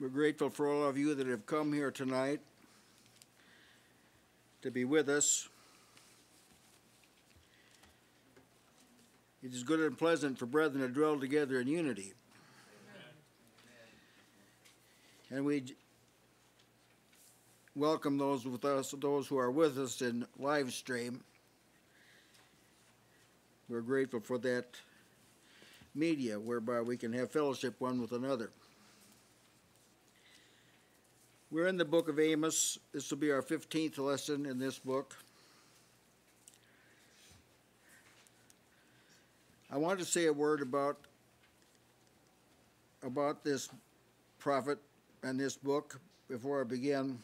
We're grateful for all of you that have come here tonight to be with us. It is good and pleasant for brethren to dwell together in unity. And we welcome those with us, those who are with us in live stream. We're grateful for that media whereby we can have fellowship one with another. We're in the book of Amos. This will be our 15th lesson in this book. I want to say a word about about this prophet and this book before I begin.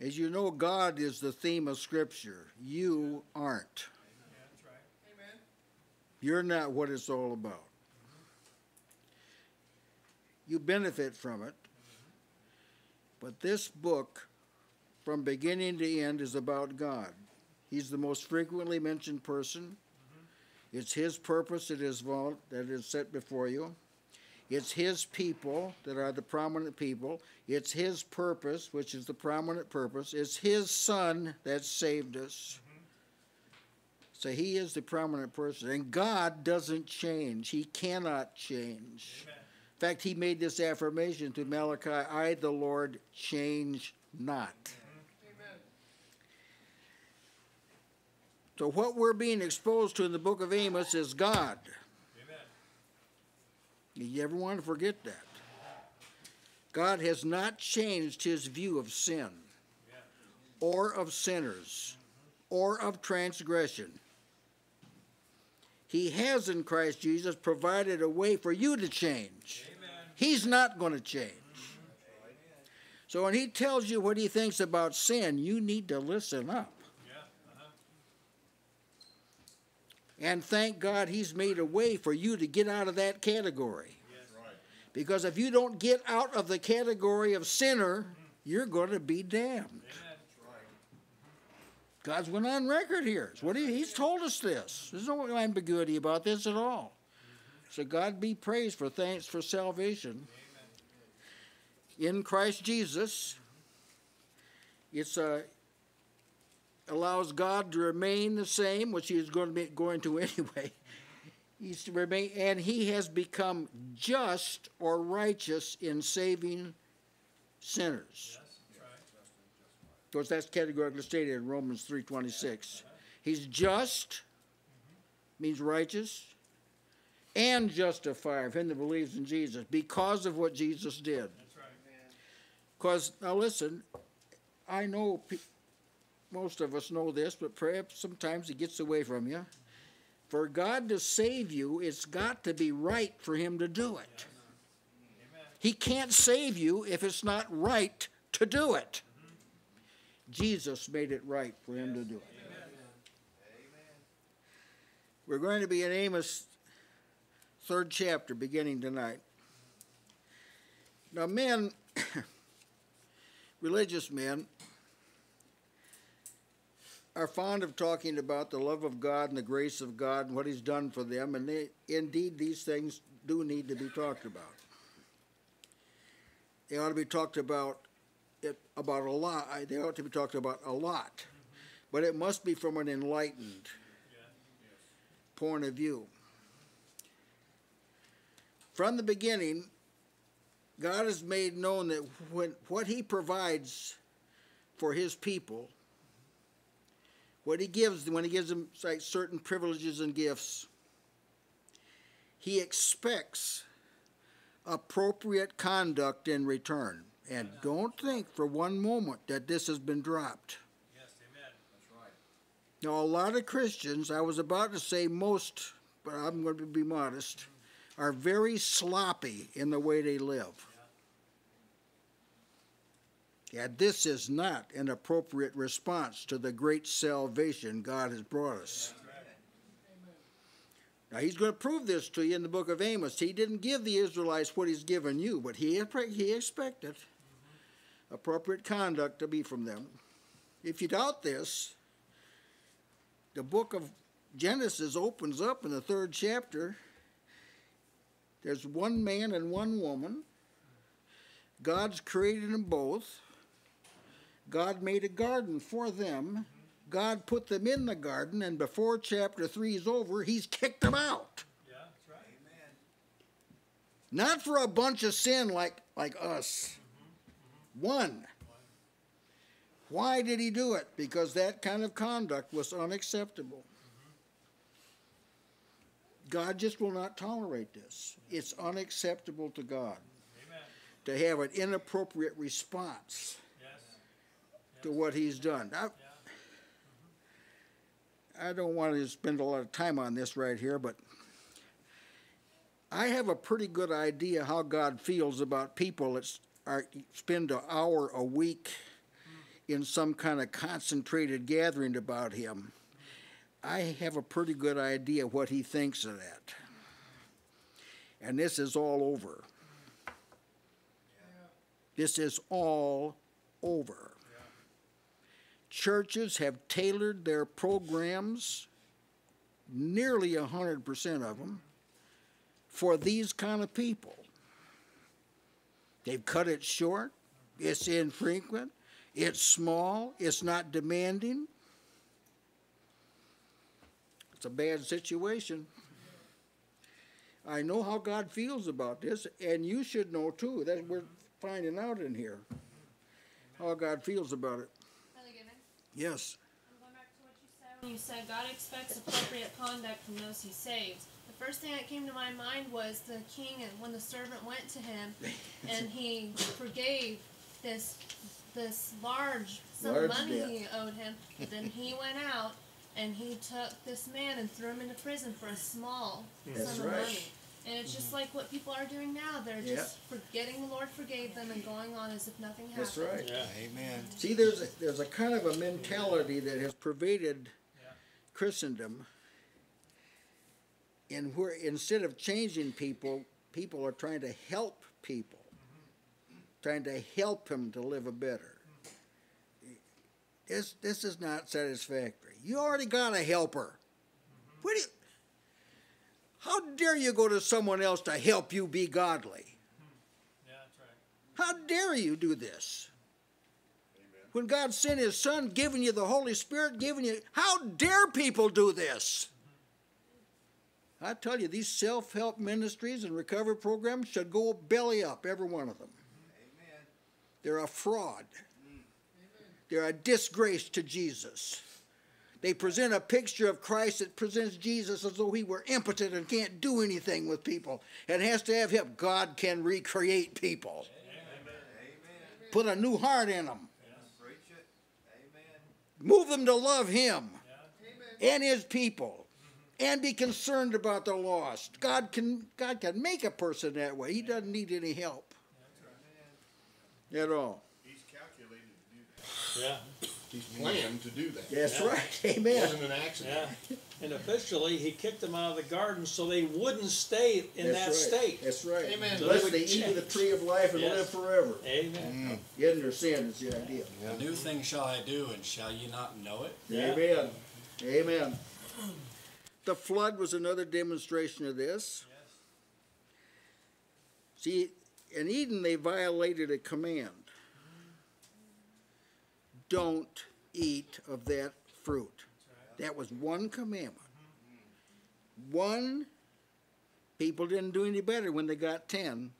As you know, God is the theme of Scripture. You aren't. You're not what it's all about. You benefit from it. But this book, from beginning to end, is about God. He's the most frequently mentioned person. Mm-hmm. It's His purpose it is that is set before you. It's His people that are the prominent people. It's His purpose, which is the prominent purpose. It's His Son that saved us. Mm-hmm. So He is the prominent person. And God doesn't change, He cannot change. Amen. In fact, he made this affirmation to Malachi I, the Lord, change not. Amen. So, what we're being exposed to in the book of Amos is God. Amen. You ever want to forget that? God has not changed his view of sin or of sinners or of transgression. He has in Christ Jesus provided a way for you to change. He's not going to change. So when he tells you what he thinks about sin, you need to listen up. And thank God he's made a way for you to get out of that category. Because if you don't get out of the category of sinner, you're going to be damned. God's went on record here. What he, he's told us this. There's no ambiguity about this at all. So God be praised for thanks for salvation. In Christ Jesus, it's a uh, allows God to remain the same, which He is going to be going to anyway. He's to remain, and He has become just or righteous in saving sinners. Of course, that's categorically stated in Romans three twenty six. He's just means righteous and justifier of him that believes in Jesus because of what Jesus did. Because, right. now listen, I know pe- most of us know this, but perhaps sometimes it gets away from you. For God to save you, it's got to be right for Him to do it. He can't save you if it's not right to do it. Mm-hmm. Jesus made it right for Him to do it. Amen. We're going to be in Amos third chapter beginning tonight. Now, men, religious men, are fond of talking about the love of God and the grace of God and what He's done for them, and they, indeed, these things do need to be talked about. They ought to be talked about it about a lot. They ought to be talked about a lot, but it must be from an enlightened point of view. From the beginning, God has made known that when what He provides for His people, what He gives when He gives them like, certain privileges and gifts, He expects appropriate conduct in return. And don't think for one moment that this has been dropped. Yes, amen. That's right. Now, a lot of Christians, I was about to say most, but I'm going to be modest are very sloppy in the way they live. Yeah, this is not an appropriate response to the great salvation God has brought us. Now, he's going to prove this to you in the book of Amos. He didn't give the Israelites what he's given you, but he, he expected appropriate conduct to be from them. If you doubt this, the book of Genesis opens up in the third chapter There's one man and one woman. God's created them both. God made a garden for them. God put them in the garden, and before chapter 3 is over, He's kicked them out. Yeah, that's right. Amen. Not for a bunch of sin like, like us. Mm-hmm, mm-hmm. One. Why did He do it? Because that kind of conduct was unacceptable. God just will not tolerate this. It's unacceptable to God Amen. to have an inappropriate response Yes. to what He's done. I, mm-hmm. I don't want to spend a lot of time on this right here, but I have a pretty good idea how God feels about people that are, spend an hour a week mm. in some kind of concentrated gathering about Him. I have a pretty good idea what He thinks of that. And this is all over. This is all over churches have tailored their programs, nearly a hundred percent of them, for these kind of people. They've cut it short. It's infrequent. It's small. It's not demanding. It's a bad situation. I know how God feels about this, and you should know too. That we're finding out in here how God feels about it. Yes. I'm going back to what you said when you said God expects appropriate conduct from those he saves. The first thing that came to my mind was the king and when the servant went to him and he forgave this this large sum Large of money debt. he owed him. then he went out and he took this man and threw him into prison for a small That's sum of right. money. And it's just mm-hmm. like what people are doing now. They're Yeah. just forgetting the Lord forgave them and going on as if nothing happened. That's right. Yeah. Amen. See, there's a, there's a kind of a mentality that has pervaded Yeah. Christendom, in where instead of changing people, people are trying to help people, trying to help them to live a better. This this is not satisfactory. You already got a helper. What do you, how dare you go to someone else to help you be godly? Yeah, that's right. How dare you do this? When God sent His Son, giving you the Holy Spirit, giving you. How dare people do this? I tell you, these self help ministries and recovery programs should go belly up, every one of them. They're a fraud, mm. they're a disgrace to Jesus. They present a picture of Christ that presents Jesus as though he were impotent and can't do anything with people and has to have help. God can recreate people put a new heart in them, Preach it. Amen. move them to love Him and His people, and be concerned about the lost. God can God can make a person that way. He doesn't need any help at all. He's calculated to do that. Yeah. He's planned to do that. That's Yeah. right. It Amen. wasn't an accident. Yeah. And officially, he kicked them out of the garden so they wouldn't stay in that right. state. That's right. Amen. So Lest they they would eat of the change. tree of life and Yes. live forever. Amen. Mm. Getting their sin is the idea. A new thing shall I do, and shall ye not know it? Yeah. Amen. Amen. The flood was another demonstration of this. See, in Eden, they violated a command don't eat of that fruit. That was one commandment. One, people didn't do any better when they got ten.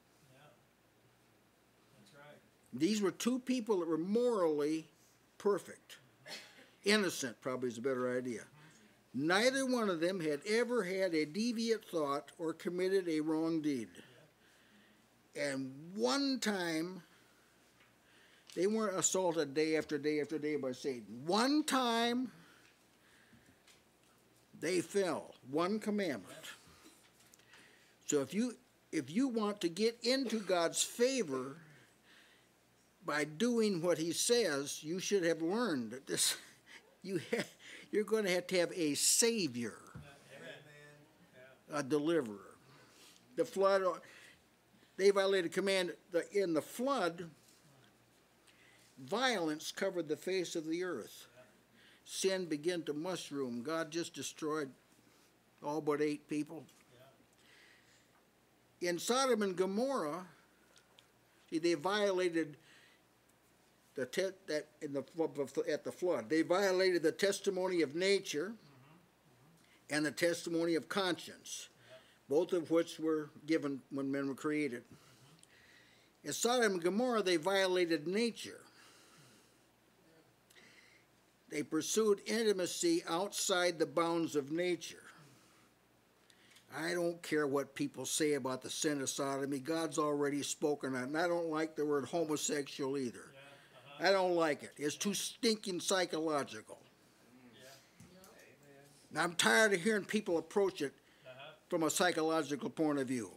That's right. These were two people that were morally perfect. Innocent, probably is a better idea. Neither one of them had ever had a deviant thought or committed a wrong deed. And one time, they weren't assaulted day after day after day by Satan. One time, they fell. One commandment. So if you if you want to get into God's favor, by doing what he says, you should have learned that this you ha- you're going to have to have a savior, a deliverer. The flood, they violated command. In the flood, violence covered the face of the earth. Sin began to mushroom. God just destroyed all but eight people. in Sodom and Gomorrah, see, they violated the te- that in the at the flood. They violated the testimony of nature and the testimony of conscience, both of which were given when men were created. In Sodom and Gomorrah, they violated nature. They pursued intimacy outside the bounds of nature. I don't care what people say about the sin of sodomy. God's already spoken on it. And I don't like the word homosexual either. Uh-huh. I don't like it. It's too stinking psychological. And I'm tired of hearing people approach it uh-huh. from a psychological point of view.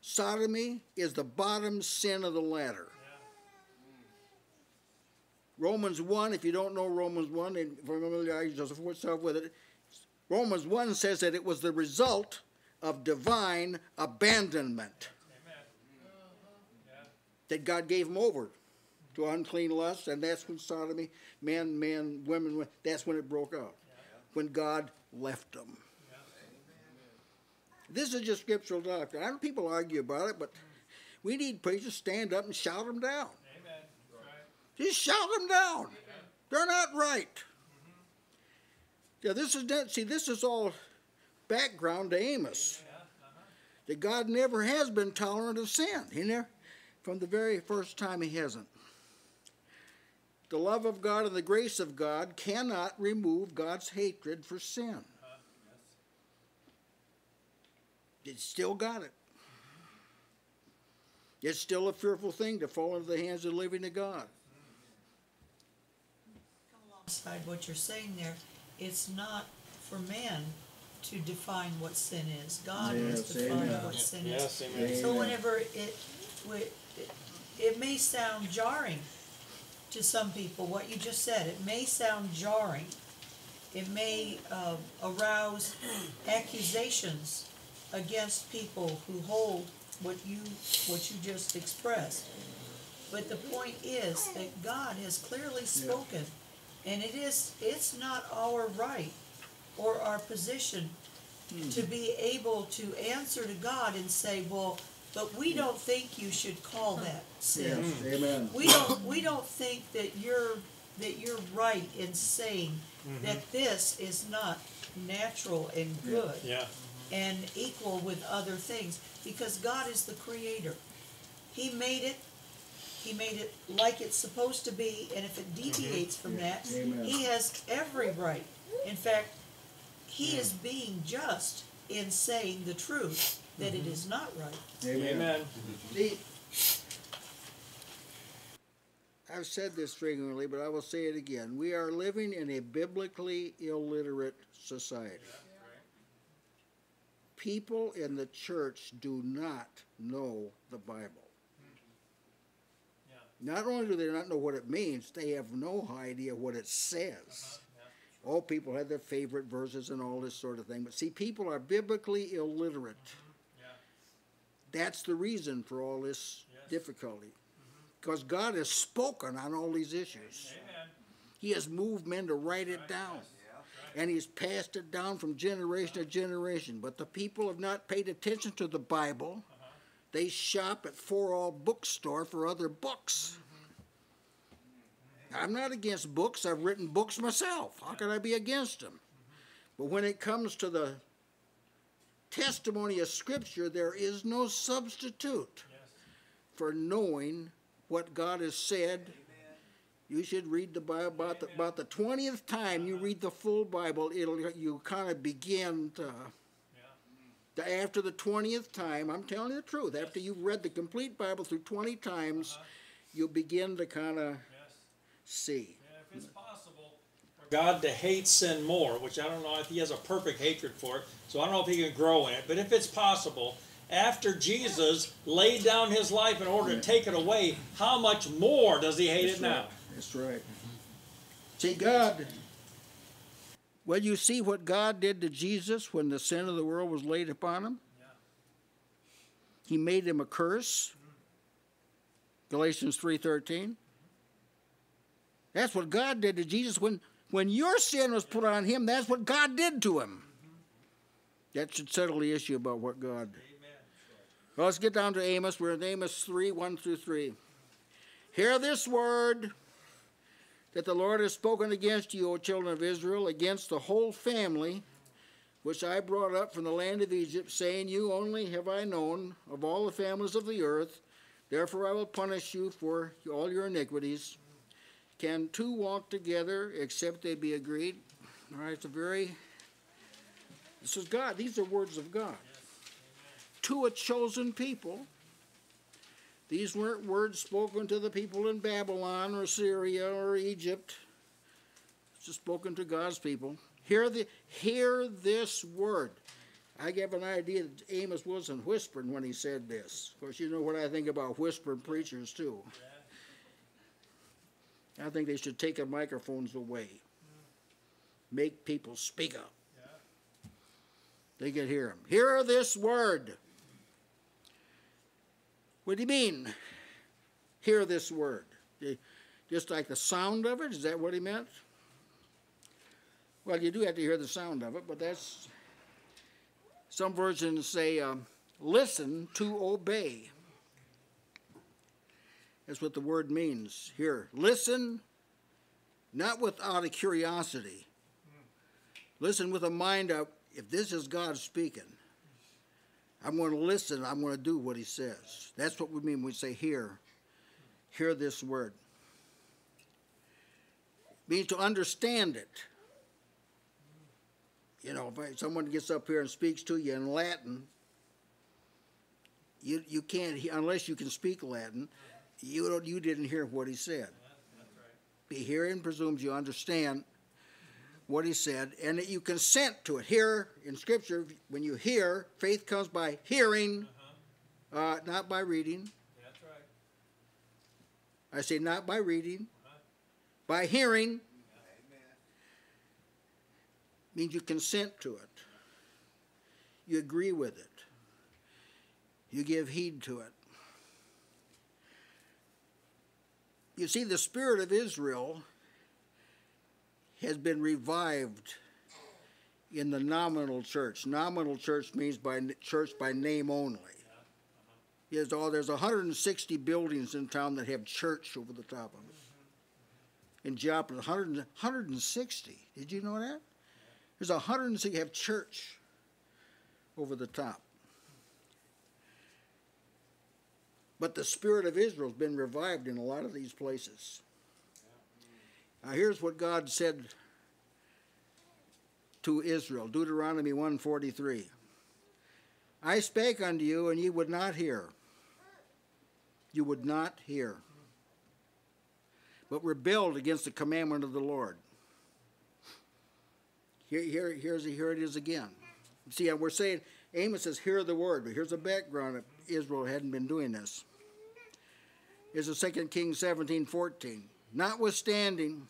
Sodomy is the bottom sin of the ladder. Romans 1, if you don't know Romans 1 and familiarize yourself with it, Romans 1 says that it was the result of divine abandonment. That God gave them over to unclean lust, and that's when sodomy, men, men, women, that's when it broke out. When God left them. This is just scriptural doctrine. I know people argue about it, but we need preachers to stand up and shout them down. Just shout them down. They're not right. Yeah, this is. See, this is all background to Amos. That God never has been tolerant of sin. He never, from the very first time, He hasn't. The love of God and the grace of God cannot remove God's hatred for sin. It's still got it. It's still a fearful thing to fall into the hands of the living to God. Come alongside what you're saying there, it's not for man to define what sin is. God has Yes, defined amen. what sin Yes, is. amen. So whenever it, it, it may sound jarring to some people, what you just said, it may sound jarring. It may uh, arouse accusations against people who hold what you, what you just expressed. But the point is that God has clearly spoken, and it is, it's not our right or our position hmm. to be able to answer to God and say, well, but we hmm. don't think you should call that sin. Hmm. Amen. We don't, we don't think that you're, that you're right in saying mm-hmm. that this is not natural and good Yeah. and equal with other things, because God is the creator. He made it, he made it like it's supposed to be, and if it deviates from that, Amen. he has every right. In fact, he is being just in saying the truth, that it mm-hmm. is not right. Amen. See, I've said this frequently, but I will say it again. We are living in a biblically illiterate society. People in the church do not know the Bible. Not only do they not know what it means, they have no idea what it says. All people have their favorite verses and all this sort of thing. But see, people are biblically illiterate. That's the reason for all this difficulty. Because God has spoken on all these issues. He has moved men to write it down. And he's passed it down from generation to generation. But the people have not paid attention to the Bible. They shop at For All Bookstore for other books. I'm not against books. I've written books myself. How could I be against them? But when it comes to the testimony of Scripture, there is no substitute for knowing what God has said. You should read the Bible about the, about the twentieth time you uh-huh. read the full Bible. It'll you kind of begin to. To- After the twentieth time, I'm telling you the truth. After you've read the complete Bible through twenty times, uh-huh. you'll begin to kind of see. If it's possible for God to hate sin more, which I don't know if he has a perfect hatred for it, so I don't know if he can grow in it, but if it's possible, after Jesus laid down his life in order to take it away, how much more does he hate it now? That's right. See, God. Well, you see what God did to Jesus when the sin of the world was laid upon him? He made him a curse. Galatians 3:13. That's what God did to Jesus when when your sin was put on him, that's what God did to him. Mm-hmm. That should settle the issue about what God Well, let's get down to Amos. We're in Amos 3 1 through 3. Hear this word that the Lord has spoken against you, O children of Israel, against the whole family which I brought up from the land of Egypt, saying, You only have I known of all the families of the earth. Therefore I will punish you for all your iniquities. Can two walk together except they be agreed? All right, it's a very. This is God. These are words of God. To a chosen people. These weren't words spoken to the people in Babylon or Syria or Egypt. It's just spoken to God's people. Hear, the, hear this word. I get an idea that Amos wasn't whispering when he said this. Of course, you know what I think about whispering preachers, too. I think they should take the microphones away, make people speak up. They can hear him. Hear this word. What do you mean? Hear this word. Just like the sound of it? Is that what he meant? Well, you do have to hear the sound of it, but that's. Some versions say, um, listen to obey. That's what the word means here. Listen, not without a curiosity. Listen with a mind of, if this is God speaking, I'm going to listen, I'm going to do what he says. That's what we mean when we say hear. Hear this word. It means to understand it. You know, if someone gets up here and speaks to you in Latin, you, you can't, unless you can speak Latin, you, don't, you didn't hear what he said. Be hearing presumes you understand what he said and that you consent to it. Here in Scripture, when you hear, faith comes by hearing, uh, not by reading. That's right. I say not by reading, by hearing. Means you consent to it. You agree with it. You give heed to it. You see, the spirit of Israel has been revived in the nominal church. Nominal church means by church by name only. There's, all, there's 160 buildings in town that have church over the top of it. In Joplin, 100, 160. Did you know that? There's 160 have church over the top. But the spirit of Israel has been revived in a lot of these places. Now here's what God said to Israel, Deuteronomy 143. I spake unto you, and ye would not hear. You would not hear, but rebelled against the commandment of the Lord. Here, here, here's, here it is again. See, we're saying, Amos says, hear the word, but here's a background Israel hadn't been doing this. Here's a 2 Kings 17, 14. Notwithstanding,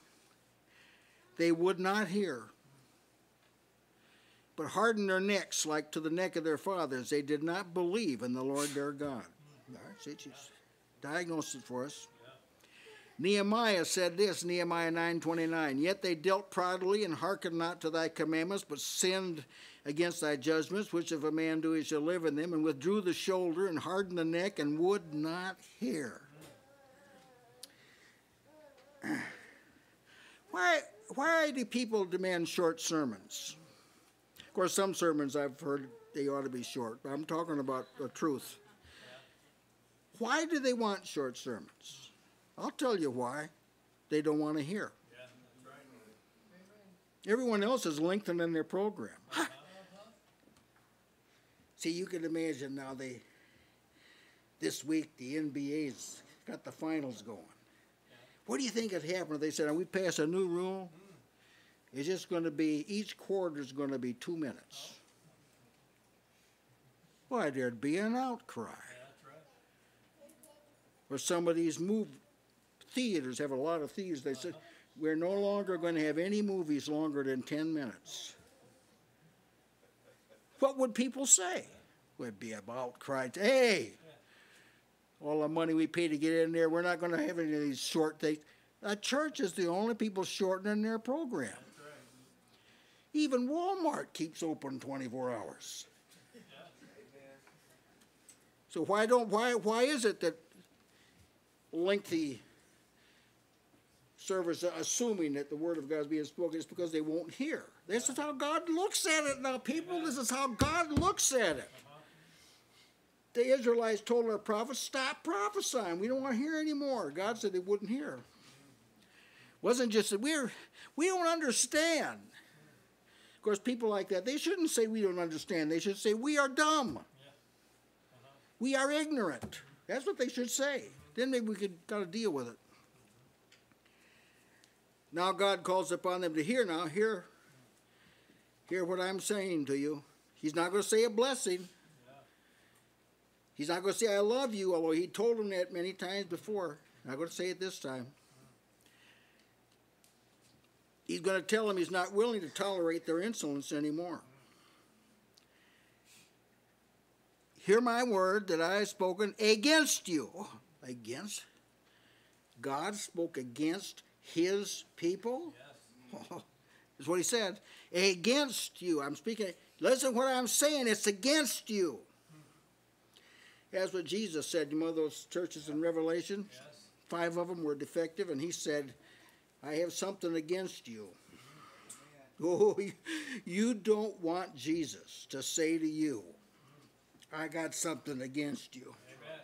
they would not hear, but hardened their necks like to the neck of their fathers. They did not believe in the Lord their God. All right, see, she's diagnosed it for us. Nehemiah said this, Nehemiah 9:29, Yet they dealt proudly and hearkened not to thy commandments, but sinned against thy judgments, which if a man do he shall live in them, and withdrew the shoulder and hardened the neck and would not hear. Why, why do people demand short sermons? Of course, some sermons I've heard they ought to be short, but I'm talking about the truth. Why do they want short sermons? I'll tell you why. They don't want to hear. Everyone else is lengthening their program. See, you can imagine now they this week the NBA's got the finals going. What do you think would happen if they said, we pass a new rule? It's just going to be, each quarter is going to be two minutes. Why, there'd be an outcry. Or some of these movie theaters have a lot of theaters. They said, uh-huh. we're no longer going to have any movies longer than 10 minutes. What would people say? Would be about cry. Hey, all the money we pay to get in there, we're not going to have any of these short things. A church is the only people shortening their program. Even Walmart keeps open 24 hours. So why don't why why is it that lengthy service assuming that the word of God is being spoken is because they won't hear. This is how God looks at it now, people. This is how God looks at it. The Israelites told our prophets, stop prophesying. We don't want to hear anymore. God said they wouldn't hear. It Wasn't just that we're we don't understand. Of course, people like that, they shouldn't say we don't understand. They should say we are dumb. We are ignorant. That's what they should say. Then maybe we could kind of deal with it. Now God calls upon them to hear now, hear hear what I'm saying to you. He's not going to say a blessing. He's not going to say I love you, although he told them that many times before. Not going to say it this time. He's going to tell them he's not willing to tolerate their insolence anymore. Hear my word that I have spoken against you. Against? God spoke against his people? Yes. That's what he said. Against you. I'm speaking. Listen what I'm saying. It's against you. That's what Jesus said to one of those churches in Revelation. Yes. Five of them were defective, and he said, I have something against you. Oh, you don't want Jesus to say to you, I got something against you. Amen.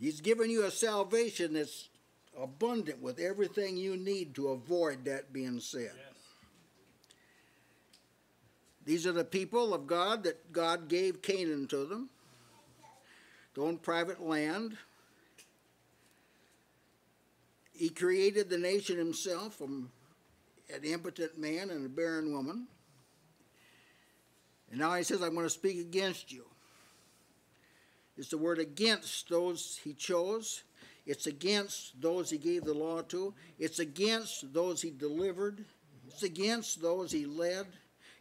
He's given you a salvation that's abundant with everything you need to avoid that being said. These are the people of God that God gave Canaan to them, their own private land. He created the nation himself from an impotent man and a barren woman. And now he says, I'm going to speak against you. It's the word against those he chose. It's against those he gave the law to. It's against those he delivered. It's against those he led.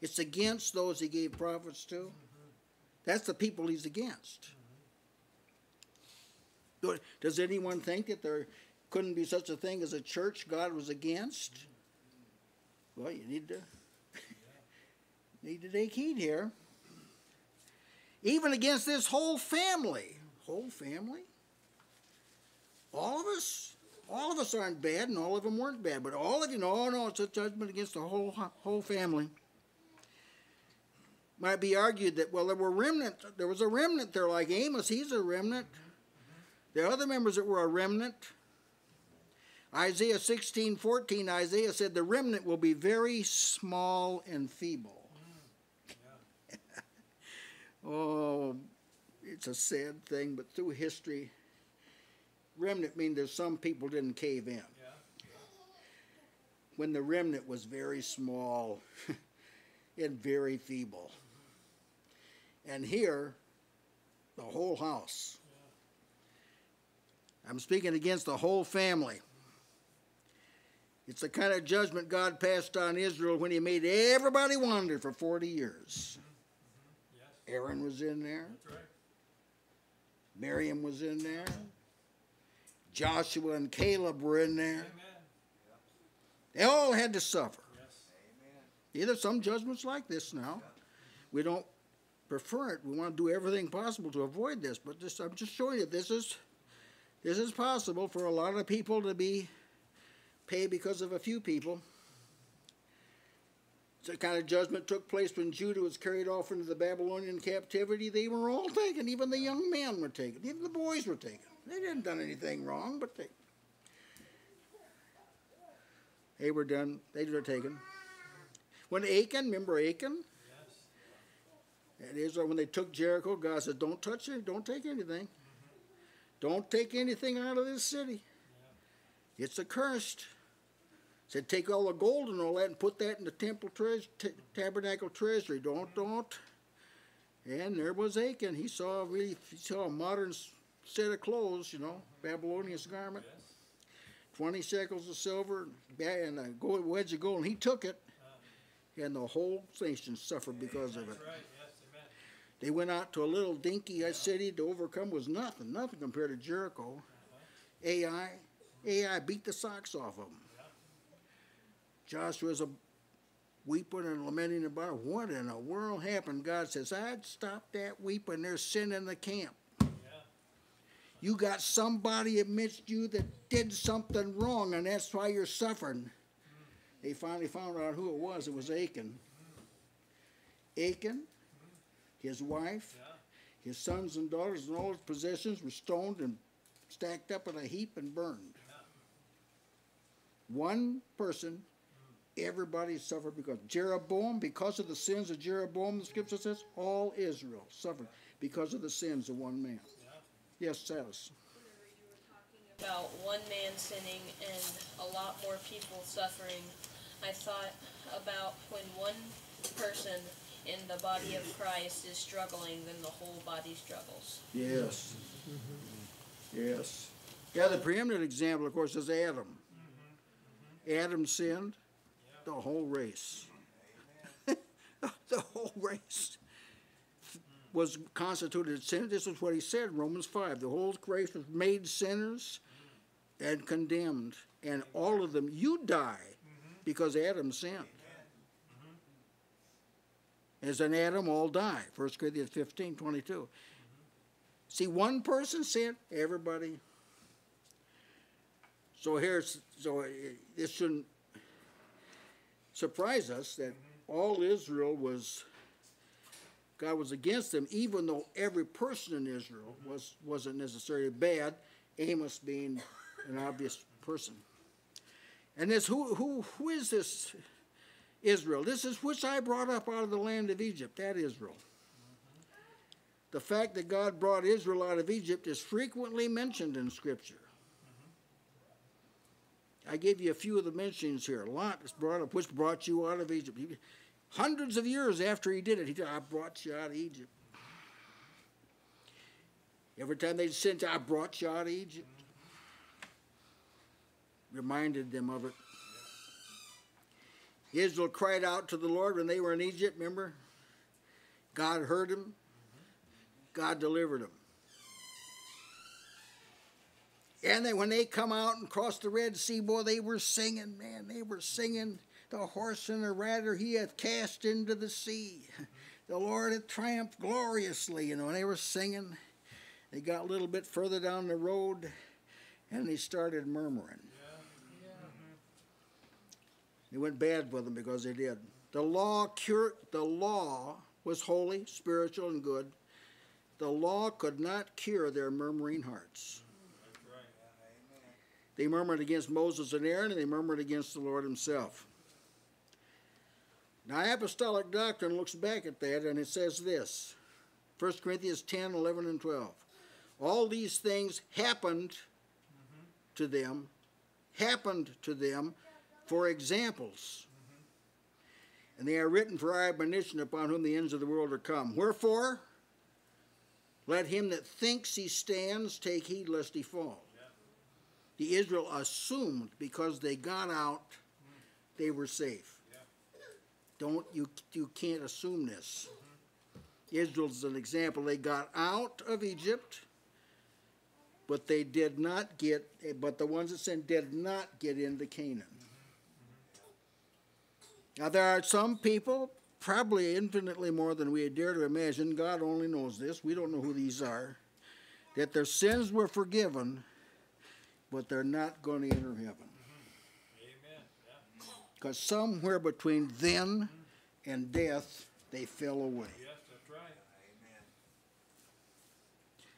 It's against those he gave prophets to. That's the people he's against. Does anyone think that there couldn't be such a thing as a church God was against? Well, you need to need to take heed here. Even against this whole family. Whole family? All of us? All of us aren't bad, and all of them weren't bad, but all of you, no, no, it's a judgment against the whole whole family. Might be argued that well, there were remnant. There was a remnant there, like Amos. He's a remnant. There are other members that were a remnant. Isaiah 16, 14, Isaiah said, The remnant will be very small and feeble. oh, it's a sad thing, but through history, remnant means there's some people didn't cave in. Yeah. When the remnant was very small and very feeble. And here, the whole house. I'm speaking against the whole family. It's the kind of judgment God passed on Israel when he made everybody wander for 40 years. Aaron was in there. Right. Miriam was in there. Joshua and Caleb were in there. They all had to suffer. Yes. Either some judgments like this now. We don't prefer it. We want to do everything possible to avoid this, but I'm just showing you this is this is possible for a lot of people to be paid because of a few people. The kind of judgment took place when Judah was carried off into the Babylonian captivity. They were all taken. Even the young men were taken. Even the boys were taken. They didn't done anything wrong, but they they were done. They were taken. When Achan, remember Achan? And Israel, when they took Jericho, God said, "Don't touch it. Don't take anything. Don't take anything out of this city. It's accursed." Said, "Take all the gold and all that and put that in the temple treasure, tabernacle treasury. Don't, don't." And there was Achan. He saw really, he saw a modern set of clothes, you know, Babylonian garment, yes. 20 shekels of silver and a gold, wedge of gold, and he took it, uh, and the whole nation suffered because of it. Right. They went out to a little dinky city to overcome was nothing, nothing compared to Jericho. Ai, Ai beat the socks off of them. Joshua's a weeping and lamenting about it. What in the world happened? God says, I'd stop that weeping. There's sin in the camp. You got somebody amidst you that did something wrong, and that's why you're suffering. Mm. They finally found out who it was. It was Achan. Mm. Achan, his wife, his sons and daughters, and all his possessions were stoned and stacked up in a heap and burned. One person, everybody suffered because Jeroboam, because of the sins of Jeroboam, the scripture says, all Israel suffered because of the sins of one man. Yes, Silas. about one man sinning and a lot more people suffering, I thought about when one person in the body of Christ is struggling, then the whole body struggles. Yes. Yes. Yeah, the preeminent example, of course, is Adam. Adam sinned, the whole race. the whole race was constituted sin. This is what he said in Romans 5. The whole race was made sinners and condemned. And all of them, you die because Adam sinned. As an Adam, all die. 1 Corinthians 15 22. See, one person sinned, everybody. So here's so this shouldn't surprise us that all Israel was God was against them, even though every person in Israel was wasn't necessarily bad. Amos being an obvious person. And this who who who is this Israel? This is which I brought up out of the land of Egypt. That Israel. The fact that God brought Israel out of Egypt is frequently mentioned in Scripture. I gave you a few of the mentions here. Lot is brought up, which brought you out of Egypt. He- hundreds of years after he did it, he said, I brought you out of Egypt. Every time they sent, I brought you out of Egypt. Reminded them of it. Israel cried out to the Lord when they were in Egypt, remember? God heard them. God delivered them. And they, when they come out and cross the Red Sea, boy, they were singing, man. They were singing, the horse and the rider he hath cast into the sea. The Lord hath triumphed gloriously, you know. And they were singing. They got a little bit further down the road, and they started murmuring. It went bad for them because they did. The law cured, the law was holy, spiritual, and good. The law could not cure their murmuring hearts. They murmured against Moses and Aaron, and they murmured against the Lord Himself. Now, apostolic doctrine looks back at that, and it says this 1 Corinthians 10 11 and 12. All these things happened to them, happened to them for examples. And they are written for our admonition upon whom the ends of the world are come. Wherefore, let him that thinks he stands take heed lest he fall. The Israel assumed because they got out, they were safe. Don't you you can't assume this. Israel's an example. They got out of Egypt, but they did not get. But the ones that sinned did not get into Canaan. Now there are some people, probably infinitely more than we dare to imagine. God only knows this. We don't know who these are. That their sins were forgiven, but they're not going to enter heaven. Amen. Yeah. Because somewhere between then and death, they fell away. Yes, that's right. Amen.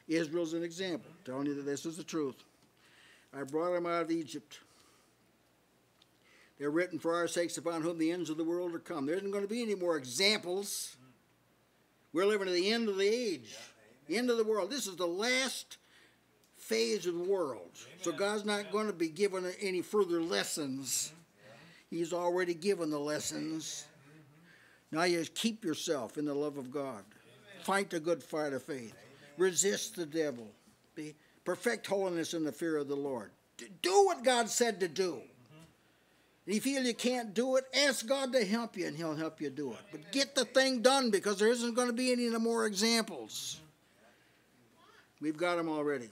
Israel's an example, telling you that this is the truth. I brought them out of Egypt. They're written for our sakes upon whom the ends of the world are come. There isn't going to be any more examples. We're living at the end of the age, the end of the world. This is the last phase of the world. So God's not going to be giving any further lessons. He's already given the lessons. Now you just keep yourself in the love of God. Fight the good fight of faith. Resist the devil. Be perfect holiness in the fear of the Lord. Do what God said to do. If you feel you can't do it, ask God to help you and He'll help you do it. But get the thing done because there isn't going to be any more examples. We've got them already.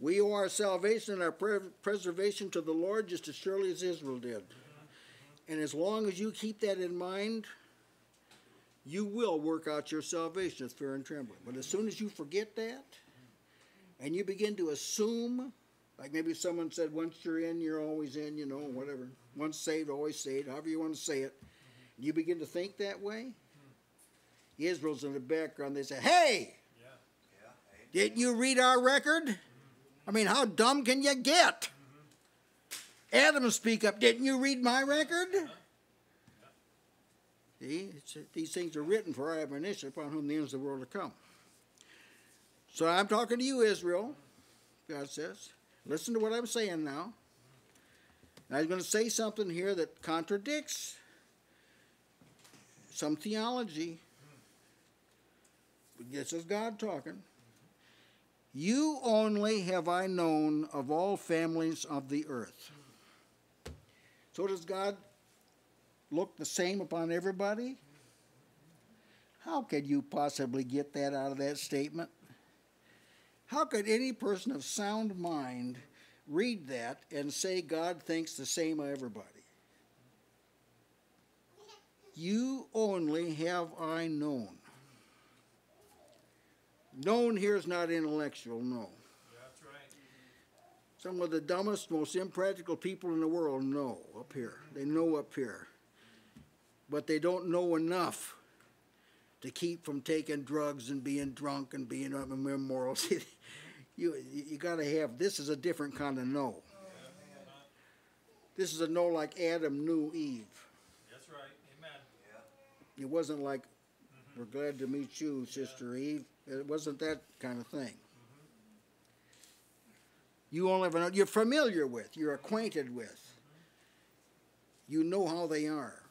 We owe our salvation and our preservation to the Lord just as surely as Israel did. And as long as you keep that in mind, you will work out your salvation with fear and trembling. But as soon as you forget that, and you begin to assume, like maybe someone said, once you're in, you're always in, you know, whatever. Once saved, always saved, however you want to say it. You begin to think that way. Mm-hmm. Israel's in the background. They say, "Hey, didn't you read our record? Mm-hmm. I mean, how dumb can you get?" Mm-hmm. Adam speak up. Didn't you read my record? See, it's, these things are written for our admonition upon whom the ends of the world are come. So I'm talking to you, Israel. God says, listen to what I'm saying now. I'm going to say something here that contradicts some theology. But this is God talking. You only have I known of all families of the earth. So does God look the same upon everybody? How could you possibly get that out of that statement? How could any person of sound mind read that and say God thinks the same of everybody? You only have I known. Known here is not intellectual, no. That's right. Some of the dumbest, most impractical people in the world know up here. They know up here. But they don't know enough to keep from taking drugs and being drunk and being immoral. you you got to have this is a different kind of know. This is a know like Adam knew Eve. That's right. Amen. It wasn't like we're glad to meet you, Sister Eve. It wasn't that kind of thing. You only ever know, you're familiar with, you're acquainted with. You know how they are.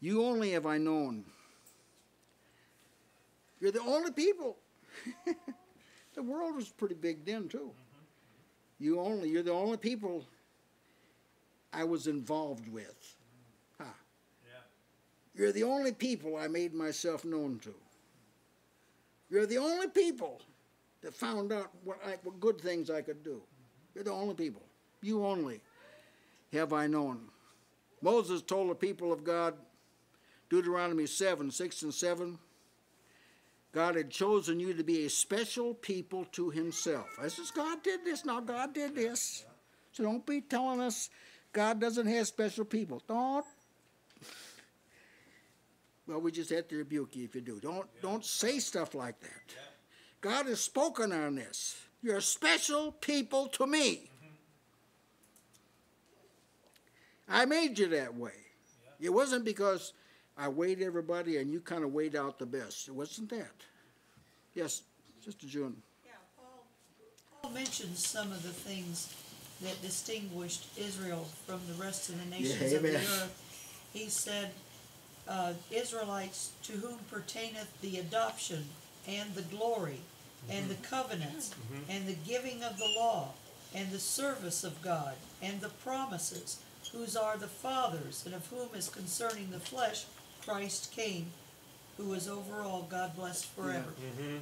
You only have I known. You're the only people. the world was pretty big then too. You only you're the only people I was involved with. Huh. Yeah. You're the only people I made myself known to. You're the only people that found out what, I, what good things I could do. You're the only people. You only have I known. Moses told the people of God, Deuteronomy 7 6 and 7, God had chosen you to be a special people to himself. I says, God did this. Now, God did this. So don't be telling us God doesn't have special people. Don't well, we just have to rebuke you if you do. Don't don't say stuff like that. God has spoken on this. You're a special people to me. I made you that way. It wasn't because I weighed everybody and you kind of weighed out the best. It wasn't that. Yes, Sister June. Yeah, Paul, Paul mentions some of the things that distinguished Israel from the rest of the nations of the amen. earth. He said, uh, Israelites to whom pertaineth the adoption and the glory and the covenants and the giving of the law and the service of God and the promises, whose are the fathers and of whom is concerning the flesh Christ came, who is over all God blessed forever. Mm-hmm.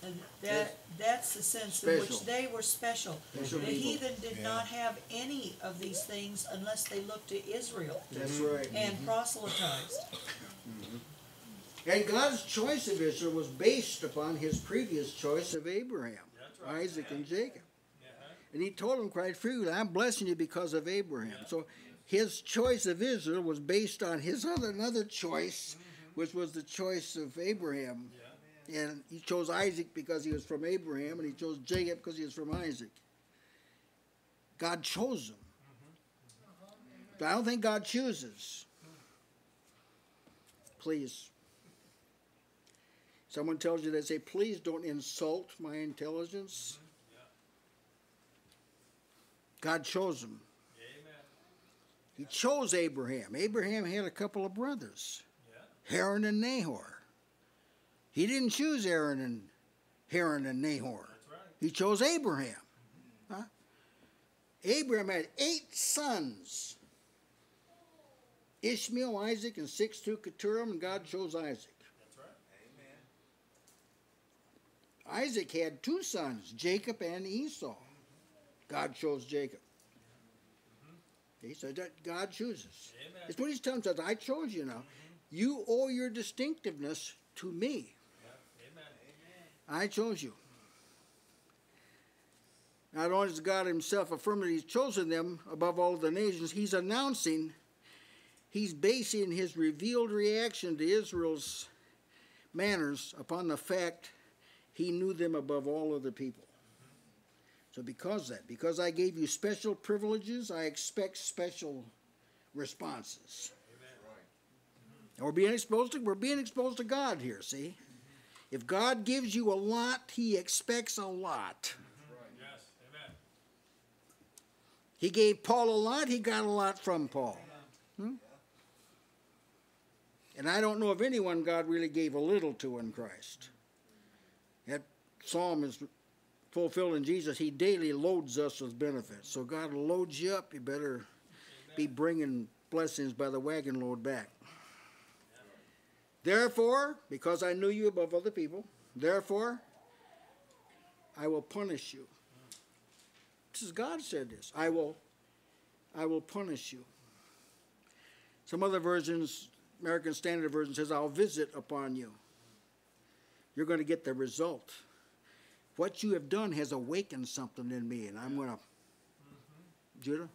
And that that's the sense in which they were special. Special the people. heathen did not have any of these things unless they looked to Israel That's right. and mm-hmm. proselytized. Mm-hmm. And God's choice of Israel was based upon his previous choice of Abraham, right. Isaac, and Jacob. Yeah. And he told them quite freely, I'm blessing you because of Abraham. So his choice of Israel was based on his other another choice, mm-hmm. which was the choice of Abraham. And he chose Isaac because he was from Abraham, and he chose Jacob because he was from Isaac. God chose him. Mm-hmm. But I don't think God chooses. Please. Someone tells you, they say, please don't insult my intelligence. Mm-hmm. God chose him. Amen. He chose Abraham. Abraham had a couple of brothers. Haran and Nahor. He didn't choose Aaron and Haran and Nahor. Right. He chose Abraham. Mm-hmm. Huh? Abraham had eight sons. Ishmael, Isaac, and six through Keturah, and God chose Isaac. That's right. Isaac had two sons, Jacob and Esau. Mm-hmm. God chose Jacob. He said that God chooses. Amen. It's what he's telling us. I chose you now. Mm-hmm. You owe your distinctiveness to me. Amen. I chose you. Not only does God Himself affirm that He's chosen them above all the nations, He's announcing, He's basing His revealed reaction to Israel's manners upon the fact He knew them above all other people. So, because of that, because I gave you special privileges, I expect special responses. And we're being exposed to we're being exposed to God here, see? If God gives you a lot, he expects a lot. Yes. Amen. He gave Paul a lot, he got a lot from Paul. Hmm? And I don't know of anyone God really gave a little to in Christ. That psalm is fulfilled in Jesus. He daily loads us with benefits. So God loads you up, you better be bringing blessings by the wagon load back. Therefore, because I knew you above other people, therefore, I will punish you. This is God said this. I will I will punish you. Some other versions, American Standard Version says, I'll visit upon you. You're going to get the result. What you have done has awakened something in me, and I'm going to. Mm-hmm. Judah?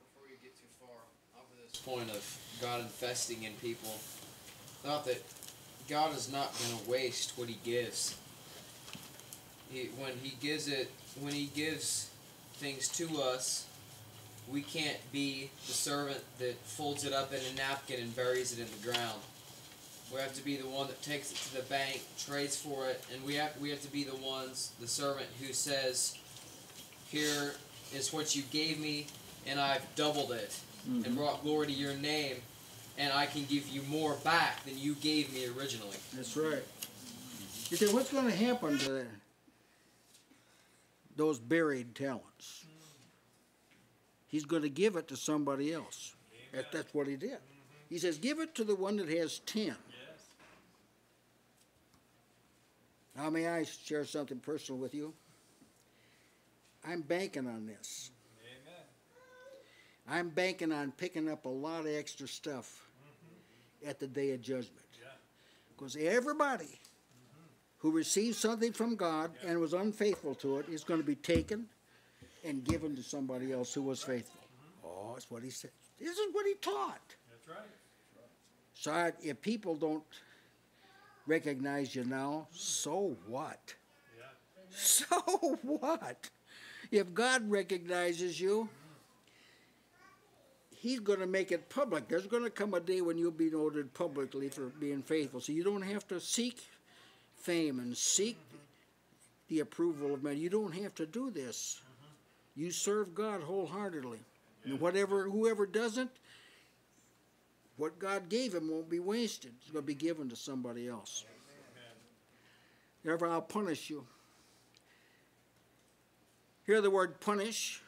before you get too far off of this point of God investing in people, thought that God is not going to waste what He gives. He, when He gives it, when He gives things to us, we can't be the servant that folds it up in a napkin and buries it in the ground. We have to be the one that takes it to the bank, trades for it, and we have we have to be the ones, the servant who says, "Here is what you gave me, and I've doubled it and mm-hmm. brought glory to your name, and I can give you more back than you gave me originally." That's right. You say, what's going to happen to the, those buried talents? He's going to give it to somebody else. That, that's what he did. He says, give it to the one that has ten. Yes. Now, may I share something personal with you? I'm banking on this. Amen. I'm banking on picking up a lot of extra stuff mm-hmm. at the day of judgment. Yeah. Because everybody mm-hmm. who received something from God and was unfaithful to it is going to be taken and given to somebody else who was faithful. Mm-hmm. Oh, that's what he said. This is what he taught. That's right. So I, if people don't recognize you now, so what? Yeah. So what? If God recognizes you, He's going to make it public. There's going to come a day when you'll be noted publicly for being faithful. So you don't have to seek fame and seek the approval of men. You don't have to do this. Mm-hmm. You serve God wholeheartedly. And whatever whoever doesn't, what God gave him won't be wasted. It's going to be given to somebody else. Therefore, I'll punish you. Here, the word punish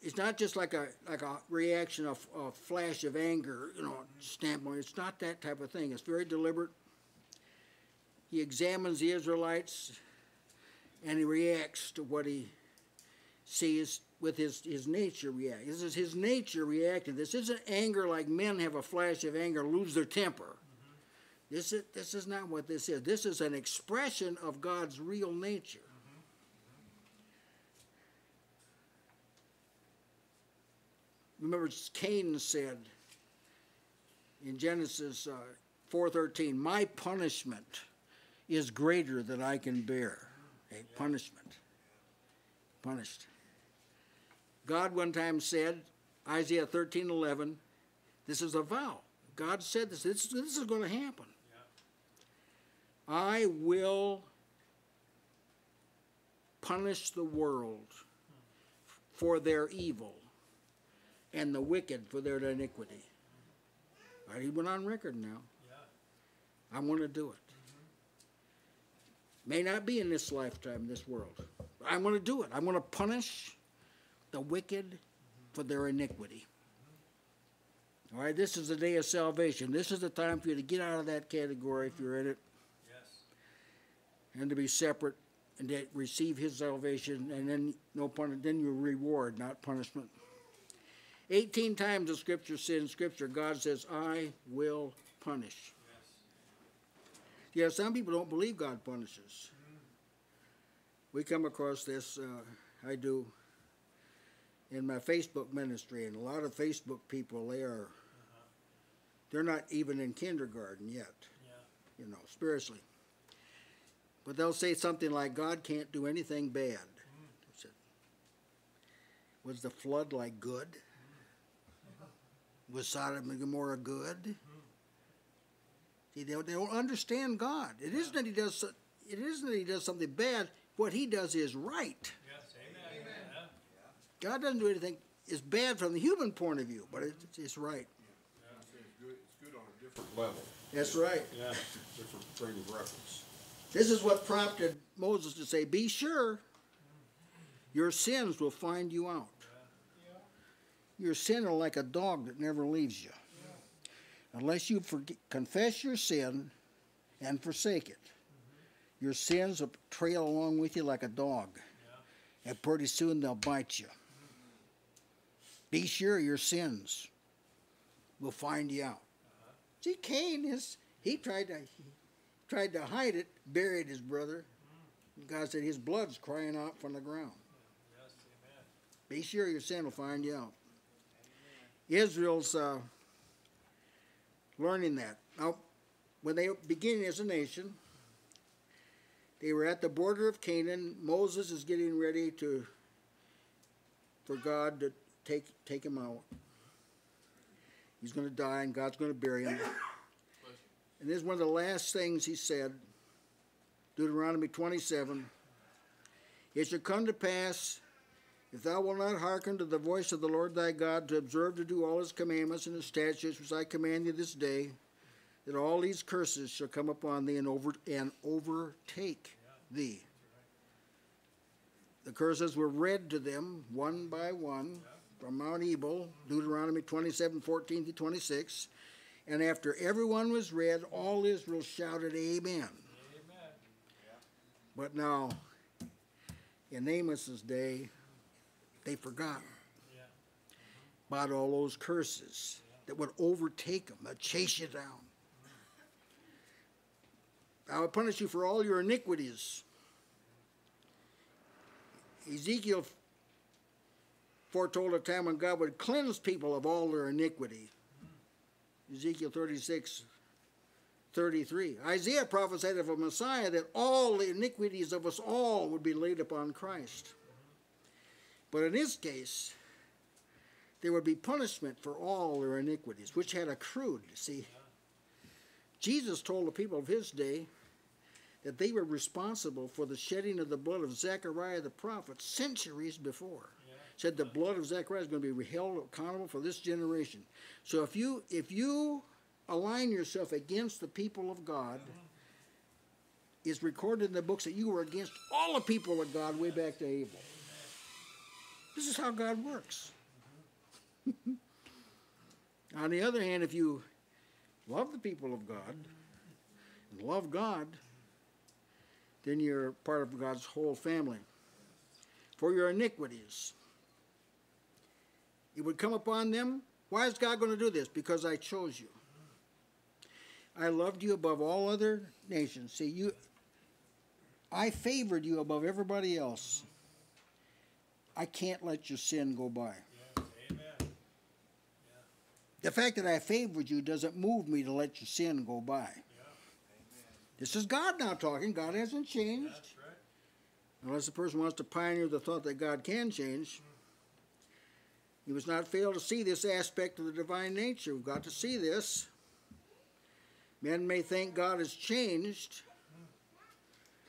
it's not just like a like a reaction of a flash of anger, you know, standpoint. It's not that type of thing. It's very deliberate. He examines the Israelites, and he reacts to what he sees with his his nature react. This is his nature reacting. This isn't anger like men have a flash of anger, lose their temper. This is this is not what this is. This is an expression of God's real nature. Remember, Cain said in Genesis uh, four thirteen, "My punishment is greater than I can bear." Okay, punishment, punished. God one time said, Isaiah thirteen eleven, "This is a vow." God said this. This, this is going to happen. I will punish the world for their evil and the wicked for their iniquity. Right, he went on record now. Yeah. I want to do it. May not be in this lifetime, this world. I'm going to do it. I'm going to punish the wicked for their iniquity. All right, this is the day of salvation. This is the time for you to get out of that category if you're in it Yes. and to be separate and to receive his salvation and then no pun then your reward, not punishment. 18 times the scripture says in scripture, God says, I will punish. Yeah, some people don't believe God punishes. We come across this, uh, I do, in my Facebook ministry, and a lot of Facebook people, they are, they're not even in kindergarten yet, Yeah. you know, spiritually. But they'll say something like, God can't do anything bad. Mm. I said, Was the flood like good? Was Sodom and Gomorrah good? Mm. See, they, they don't understand God. It isn't that he does. It isn't that he does something bad. What he does is right. Yes, amen. Yeah. God doesn't do anything. It's bad from the human point of view, but it's, it's right. It's good, it's good on a different level, That's right. Yeah. different frame of reference. This is what prompted Moses to say, "Be sure, your sins will find you out. Your sin are like a dog that never leaves you, unless you forg confess your sin and forsake it. Your sins will trail along with you like a dog, and pretty soon they'll bite you. Be sure your sins will find you out." See, Cain is he tried to he tried to hide it, buried his brother. God said his blood's crying out from the ground. Be sure your sin will find you out. Israel's uh, learning that. Now, when they beginning as a nation, they were at the border of Canaan. Moses is getting ready to for God to take take him out. He's going to die, and God's going to bury him. And this is one of the last things he said, Deuteronomy 27. It shall come to pass, if thou wilt not hearken to the voice of the Lord thy God, to observe to do all his commandments and his statutes which I command thee this day, that all these curses shall come upon thee and over and overtake thee. The curses were read to them one by one from Mount Ebal, Deuteronomy 27, 14 to 26. And after everyone was read, all Israel shouted, Amen. Amen. But now, in Amos's day, they forgot Yeah. about all those curses that would overtake them, that chase you down. I will punish you for all your iniquities. Ezekiel foretold a time when God would cleanse people of all their iniquity. Ezekiel 36, 33. Isaiah prophesied of a Messiah that all the iniquities of us all would be laid upon Christ. But in this case, there would be punishment for all their iniquities, which had accrued. See, Jesus told the people of his day that they were responsible for the shedding of the blood of Zechariah the prophet centuries before. Said the blood of Zechariah is going to be held accountable for this generation. So if you if you align yourself against the people of God, it's recorded in the books that you were against all the people of God way back to Abel. This is how God works. On the other hand, if you love the people of God and love God, then you're part of God's whole family. For your iniquities, it would come upon them. Why is God going to do this? Because I chose you. I loved you above all other nations. See, you I favored you above everybody else. I can't let your sin go by. Yes, amen. The fact that I favored you doesn't move me to let your sin go by. Yeah. This is God now talking. God hasn't changed. That's right. Unless the person wants to pioneer the thought that God can change. You must not fail to see this aspect of the divine nature. We've got to see this. Men may think God has changed,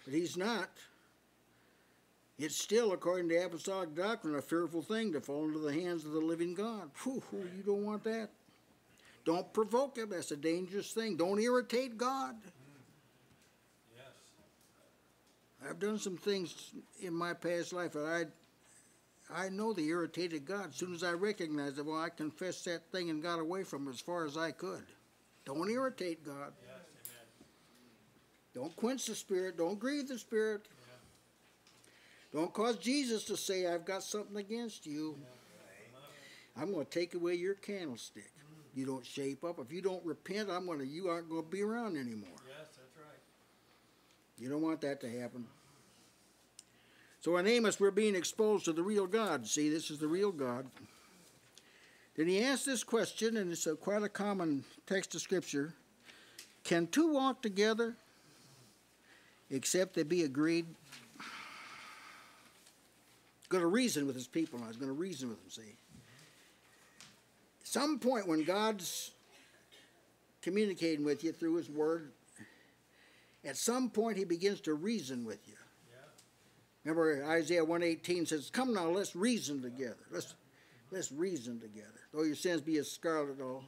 but He's not. It's still, according to apostolic doctrine, a fearful thing to fall into the hands of the living God. Whew, you don't want that. Don't provoke Him. That's a dangerous thing. Don't irritate God. Yes. I've done some things in my past life that I I know the irritated God. As soon as I recognized it, well, I confessed that thing and got away from it as far as I could. Don't irritate God. Yes. Don't quench the Spirit. Don't grieve the Spirit. Don't cause Jesus to say, I've got something against you. I'm going to take away your candlestick. You don't shape up. If you don't repent, I'm going to. You aren't going to be around anymore. Yes, that's right. You don't want that to happen. So in Amos, we're being exposed to the real God. See, this is the real God. Then he asked this question, and it's a, quite a common text of Scripture Can two walk together except they be agreed? Going to reason with his people. I was going to reason with them, see. Some point when God's communicating with you through his word, at some point he begins to reason with you. Remember Isaiah 118 says, Come now, let's reason together. Let's let's reason together. Though your sins be as scarlet, they'll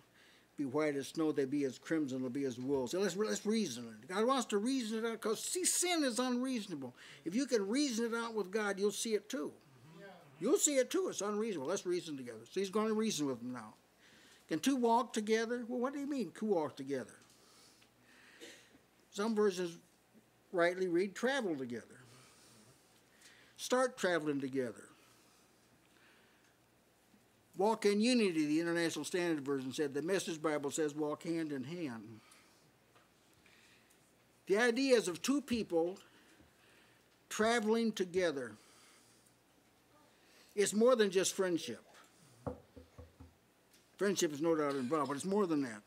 be white as snow, they be as crimson, they'll be as wool. So let's let's reason it. God wants to reason it out because see, sin is unreasonable. If you can reason it out with God, you'll see it too. You'll see it too. It's unreasonable. Let's reason together. So he's going to reason with them now. Can two walk together? Well, what do you mean, two walk together? Some versions rightly read travel together. Start traveling together. Walk in unity, the International Standard Version said. The Message Bible says walk hand in hand. The idea is of two people traveling together. It's more than just friendship. Friendship is no doubt involved, but it's more than that.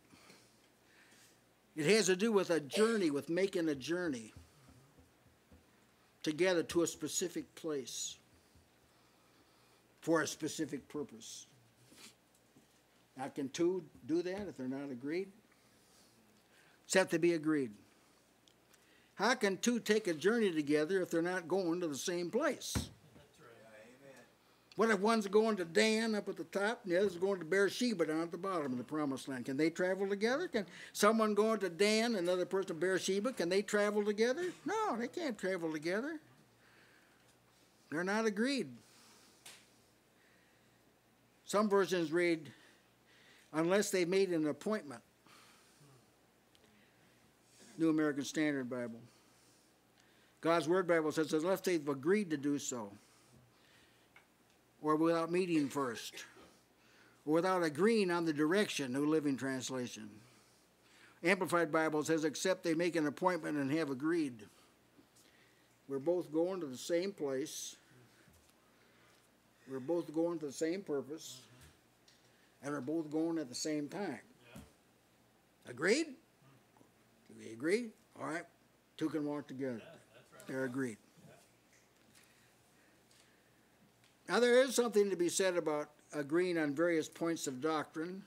It has to do with a journey, with making a journey together to a specific place for a specific purpose. Now, can two do that if they're not agreed? It's have to be agreed. How can two take a journey together if they're not going to the same place? What if one's going to Dan up at the top and the other's going to Beersheba down at the bottom of the promised land? Can they travel together? Can someone going to Dan, another person to Beersheba, can they travel together? No, they can't travel together. They're not agreed. Some versions read, unless they made an appointment. New American Standard Bible. God's Word Bible says, unless they've agreed to do so or without meeting first, or without agreeing on the direction, New Living Translation. Amplified Bible says, except they make an appointment and have agreed. We're both going to the same place, we're both going to the same purpose, and we're both going at the same time. Agreed? Do we agree? All right. Two can walk together. They're agreed. Now, there is something to be said about agreeing on various points of doctrine,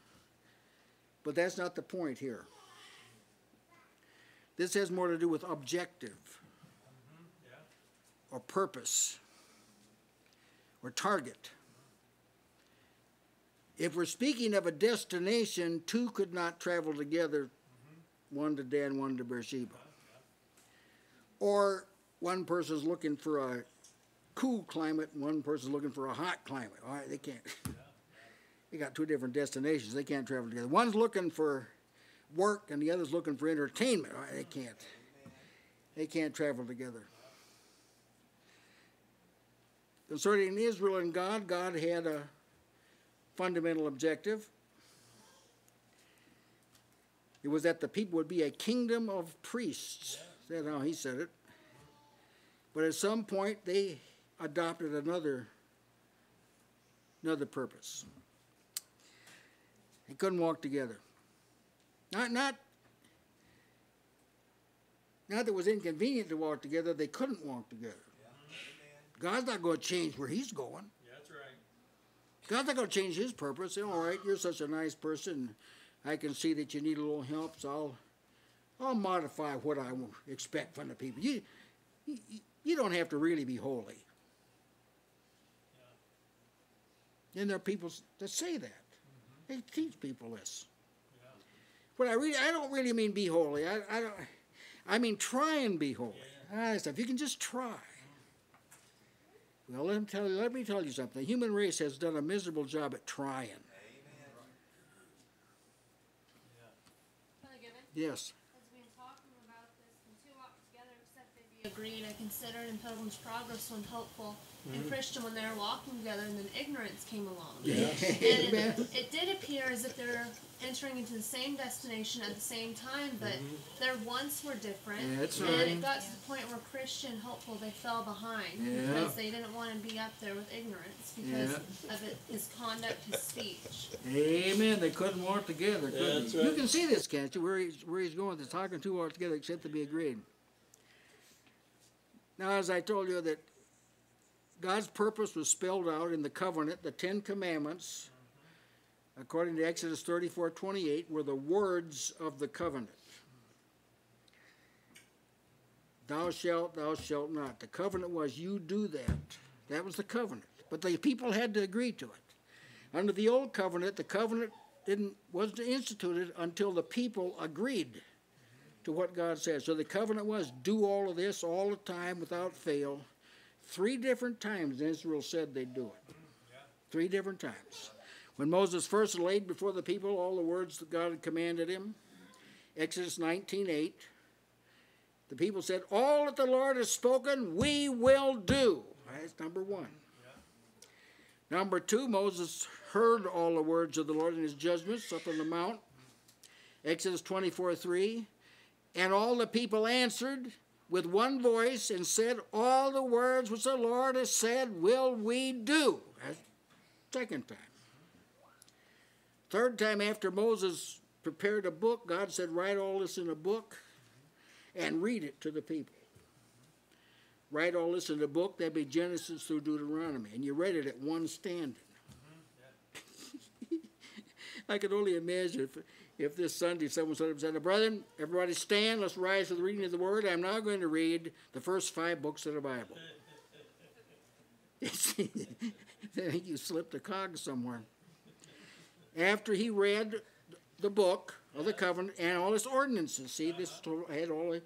but that's not the point here. This has more to do with objective or purpose or target. If we're speaking of a destination, two could not travel together, one to Dan, one to Beersheba. Or one person's looking for a cool climate and one person's looking for a hot climate. All right, they can't. they got two different destinations. They can't travel together. One's looking for work and the other's looking for entertainment. All right, they can't. They can't travel together. Concerning Israel and God, God had a fundamental objective. It was that the people would be a kingdom of priests. That's how he said it. But at some point, they adopted another another purpose. They couldn't walk together. Not not not that it was inconvenient to walk together, they couldn't walk together. God's not going to change where he's going. Yeah, that's right. God's not going to change his purpose. All right, you're such a nice person. I can see that you need a little help, so I'll, I'll modify what I expect from the people. You, you, you don't have to really be holy. And there are people that say that. They teach people this. What I really, I don't really mean be holy. I, I don't. I mean try and be holy. Ah, If you can just try. Well, let me tell you. Let me tell you something. The human race has done a miserable job at trying. Brother Given, Yes. as we've been talking about this, can two walk together except they be agreed. I considered in Pilgrim's Progress when hopeful Mm-hmm. And Christian when they were walking together, and then ignorance came along. Yes. And it, it did appear as if they're entering into the same destination at the same time, but their wants were different. Mm-hmm. That's and right. it got to the point where Christian hopeful they fell behind Yeah. because they didn't want to be up there with ignorance because of it, his conduct, his speech. Amen. They couldn't walk together. Could That's right. You can see this, can't you? Where he's where he's going. They're talking two walk together except to be agreed. Now, as I told you, that God's purpose was spelled out in the covenant, the Ten Commandments, according to Exodus thirty-four twenty-eight, were the words of the covenant. Thou shalt, thou shalt not. The covenant was you do that. That was the covenant. But the people had to agree to it. Under the old covenant, the covenant didn't wasn't instituted until the people agreed to what God said. So the covenant was do all of this all the time without fail. Three different times Israel said they'd do it. Three different times. When Moses first laid before the people all the words that God had commanded him, Exodus 19:8, the people said, "All that the Lord has spoken, we will do." That's number one. Number two, Moses heard all the words of the Lord and his judgments up on the mount. Exodus 24 3. And all the people answered with one voice and said, All the words which the Lord has said will we do. That's second time. Third time after Moses prepared a book, God said, Write all this in a book and read it to the people write all this in a book, that'd be Genesis through Deuteronomy, and you read it at one standing. I could only imagine if, if this Sunday someone and said, Brethren, everybody stand, let's rise to the reading of the Word. I'm now going to read the first five books of the Bible. I think you slipped a cog somewhere. After he read the book of the covenant and all its ordinances, see, this had all the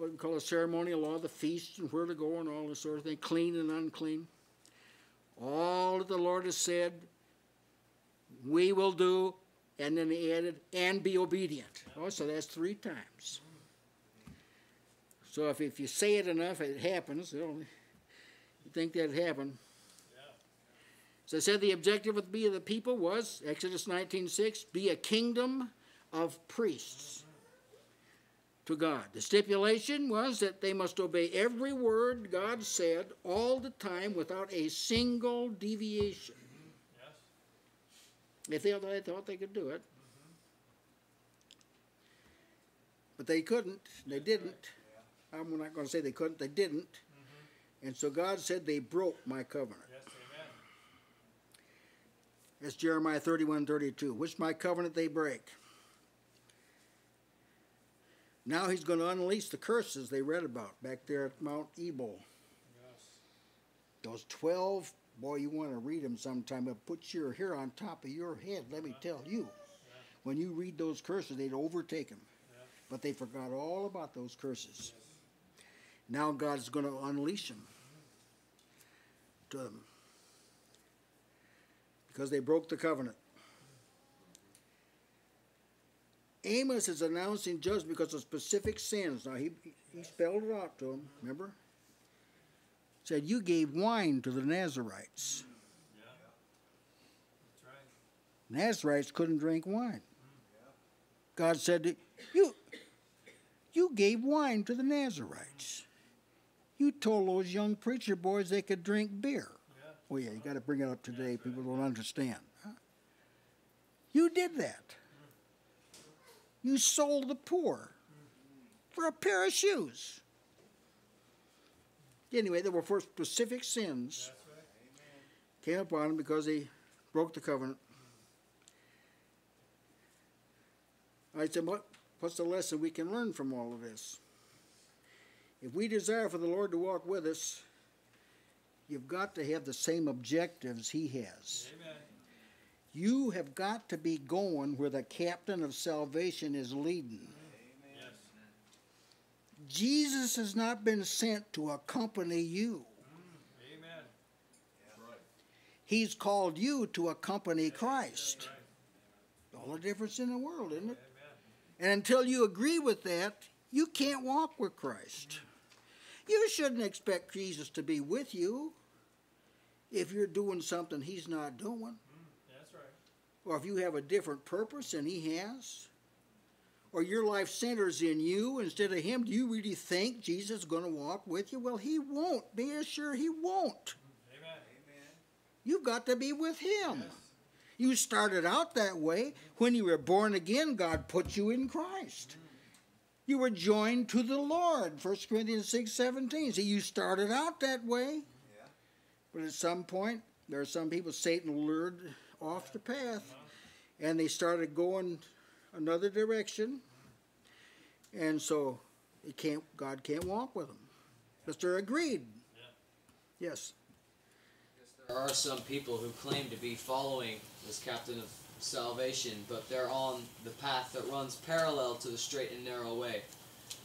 what we call a ceremonial law, the feasts and where to go and all this sort of thing, clean and unclean. All that the Lord has said, we will do, and then he added, and be obedient. Oh, so that's three times. So if, if you say it enough, it happens. You, think that'd happen. So I said the objective of the, of the people was, Exodus 19.6, be a kingdom of priests to God. The stipulation was that they must obey every word God said all the time without a single deviation. If they, they thought they could do it. Mm-hmm. But they couldn't. They didn't. I'm not going to say they couldn't. They didn't. Mm-hmm. And so God said they broke my covenant. That's Jeremiah 31 32. Which my covenant they break. Now he's going to unleash the curses they read about back there at Mount Ebal. Those 12, boy, you want to read them sometime. It puts your hair on top of your head, let me tell you. When you read those curses, they'd overtake them. But they forgot all about those curses. Now God's going to unleash them to them because they broke the covenant. Amos is announcing judgment because of specific sins. Now, he, he spelled it out to them, remember? Said, You gave wine to the Nazarites. Nazarites couldn't drink wine. God said, You, you gave wine to the Nazarites. You told those young preacher boys they could drink beer. Oh yeah, you got to bring it up today. People don't understand. Huh? You did that. You sold the poor for a pair of shoes. Anyway, there were four specific sins came upon them because they broke the covenant. I said, what, what's the lesson we can learn from all of this? If we desire for the Lord to walk with us, you've got to have the same objectives He has. Amen. You have got to be going where the captain of salvation is leading. Jesus has not been sent to accompany you. Amen. He's called you to accompany Christ. All the difference in the world, isn't it? And until you agree with that, you can't walk with Christ. You shouldn't expect Jesus to be with you if you're doing something he's not doing, mm, That's right. or if you have a different purpose than he has, or your life centers in you instead of him. Do you really think Jesus is going to walk with you? Well, he won't. Be assured he won't. Amen. You've got to be with him. You started out that way. When you were born again, God put you in Christ. You were joined to the Lord. 1 Corinthians 6 17. See, you started out that way. Yeah. But at some point, there are some people Satan lured off the path. And they started going another direction. And so it can't God can't walk with them. They're agreed. Yes. There are some people who claim to be following this captain of salvation, but they're on the path that runs parallel to the straight and narrow way.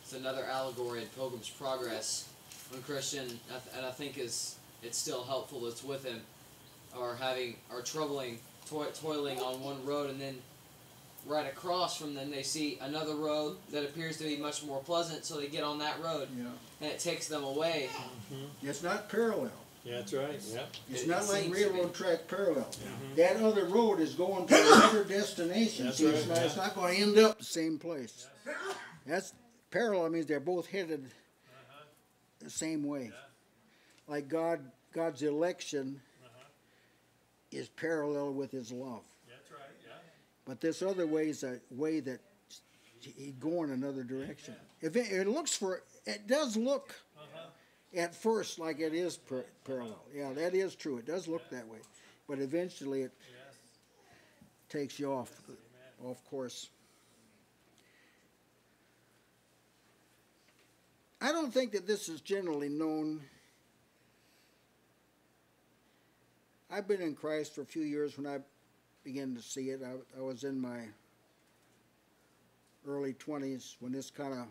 It's another allegory in Pilgrim's Progress. When Christian, and I think is it's still Hopeful that's with him, are having are troubling, toi- toiling on one road, and then right across from them they see another road that appears to be much more pleasant, so they get on that road, Yeah. and it takes them away. Mm-hmm. It's not parallel. Yeah, that's right. Yeah. It's It not like railroad track parallel. Mm-hmm. That other road is going to another destination. That's See, it's, right, not, it's not going to end up the same place. That's parallel means they're both headed the same way. Like God, God's election uh-huh. is parallel with His love. That's right. Yeah. But this other way is a uh, way that he go in another direction. If it, it looks for, it does look uh-huh. at first like it is par- parallel. Yeah, that is true. It does look that way, but eventually it takes you off, off course. I don't think that this is generally known. I've been in Christ for a few years when I began to see it. I, I was in my early twenties when this kind of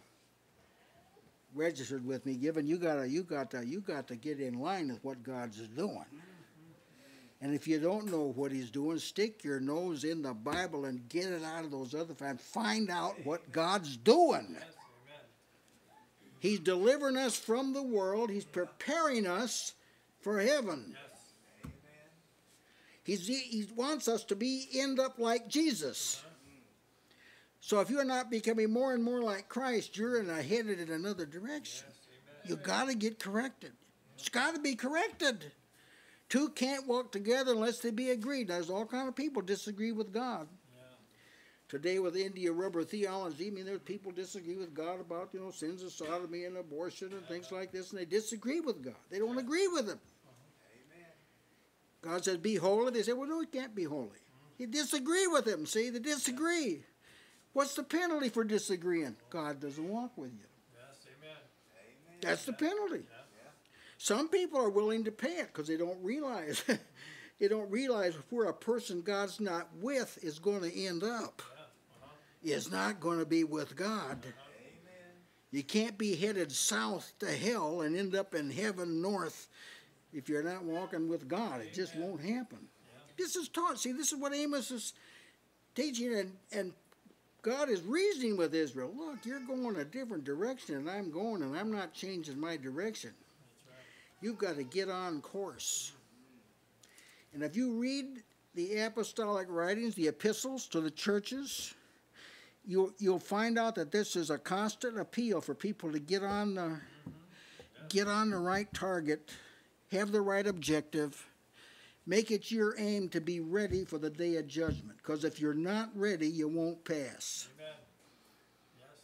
registered with me. Given you gotta, you got to, you got to get in line with what God's doing. And if you don't know what He's doing, stick your nose in the Bible and get it out of those other and find out what God's doing. He's delivering us from the world. He's preparing us for heaven. Yes. He's, he wants us to be end up like Jesus. So if you're not becoming more and more like Christ, you're in a, headed in another direction. You got to get corrected. It's got to be corrected. Two can't walk together unless they be agreed. There's all kind of people disagree with God. Today with India rubber theology, I mean, there's people disagree with God about you know sins of sodomy and abortion and things like this, and they disagree with God. They don't agree with Him. God says, "Be holy." They say, "Well, no, we can't be holy." You disagree with Him. See, they disagree. What's the penalty for disagreeing? God doesn't walk with you. Yes. Amen. That's the penalty. Some people are willing to pay it because they don't realize they don't realize where a person God's not with is going to end up. Uh-huh. Is not going to be with God. You can't be headed south to hell and end up in heaven north if you're not walking with God. It just won't happen. This is taught. See, this is what Amos is teaching, and, and God is reasoning with Israel. Look, you're going a different direction and I'm going, and I'm not changing my direction. You've got to get on course. And if you read the apostolic writings, the epistles to the churches, you'll you'll find out that this is a constant appeal for people to get on the get on the right target, have the right objective, make it your aim to be ready for the day of judgment. Because if you're not ready, you won't pass. Amen. Yes.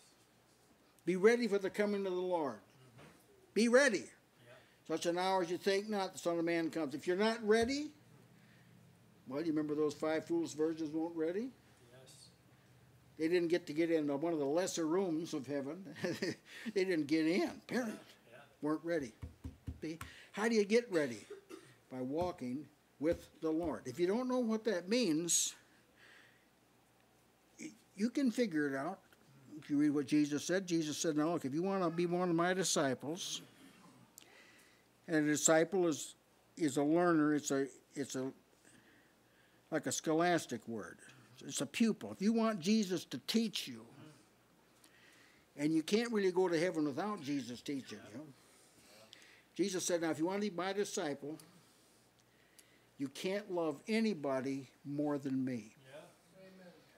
Be ready for the coming of the Lord. Mm-hmm. Be ready. Such an hour as you think not, the Son of Man comes. If you're not ready, well, you remember those five foolish virgins weren't ready? Yes. They didn't get to get in one of the lesser rooms of heaven. they didn't get in, period. Yeah. Weren't ready. See? How do you get ready? By walking with the Lord. If you don't know what that means, you can figure it out. If you read what Jesus said, Jesus said, Now look, if you want to be one of my disciples, and a disciple is is a learner, it's a it's a like a scholastic word. It's a pupil. If you want Jesus to teach you, and you can't really go to heaven without Jesus teaching you, Jesus said, Now, if you want to be my disciple, you can't love anybody more than me.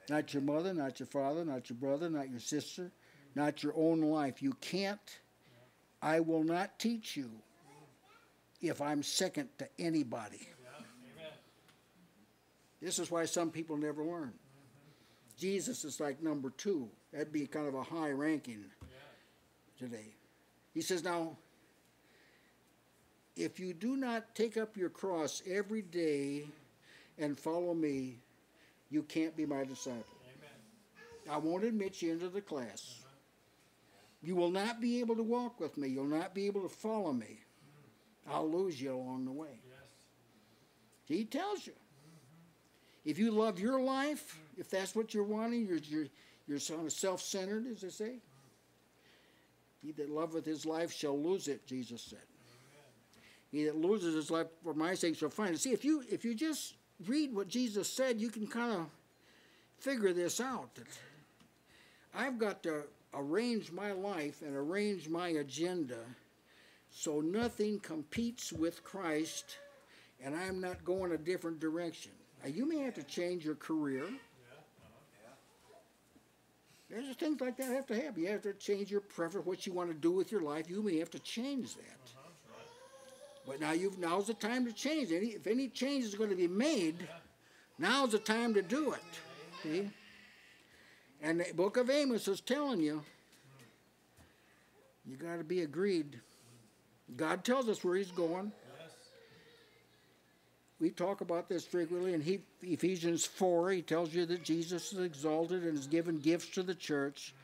Not your mother, not your father, not your brother, not your sister, not your own life. You can't. I will not teach you if I'm second to anybody. This is why some people never learn. Mm-hmm. Jesus is like number two. That'd be kind of a high ranking today. He says, Now, if you do not take up your cross every day and follow me, you can't be my disciple. I won't admit you into the class. Uh-huh. You will not be able to walk with me. You'll not be able to follow me. Mm-hmm. I'll lose you along the way. He tells you. If you love your life, mm-hmm. if that's what you're wanting, you're, you're, you're sort of self centered, as they say. Mm-hmm. He that loveth his life shall lose it, Jesus said. He that loses his life for my sake shall find it. See, if you if you just read what Jesus said, you can kind of figure this out. That I've got to arrange my life and arrange my agenda so nothing competes with Christ and I'm not going a different direction. Now, you may have to change your career. There's just things like that have to happen. You have to change your preference, what you want to do with your life. You may have to change that. But now you've now's the time to change. Any if any change is going to be made, now's the time to do it. See? And the book of Amos is telling you, you got to be agreed. God tells us where He's going. We talk about this frequently in he, Ephesians 4. He tells you that Jesus is exalted and has given gifts to the church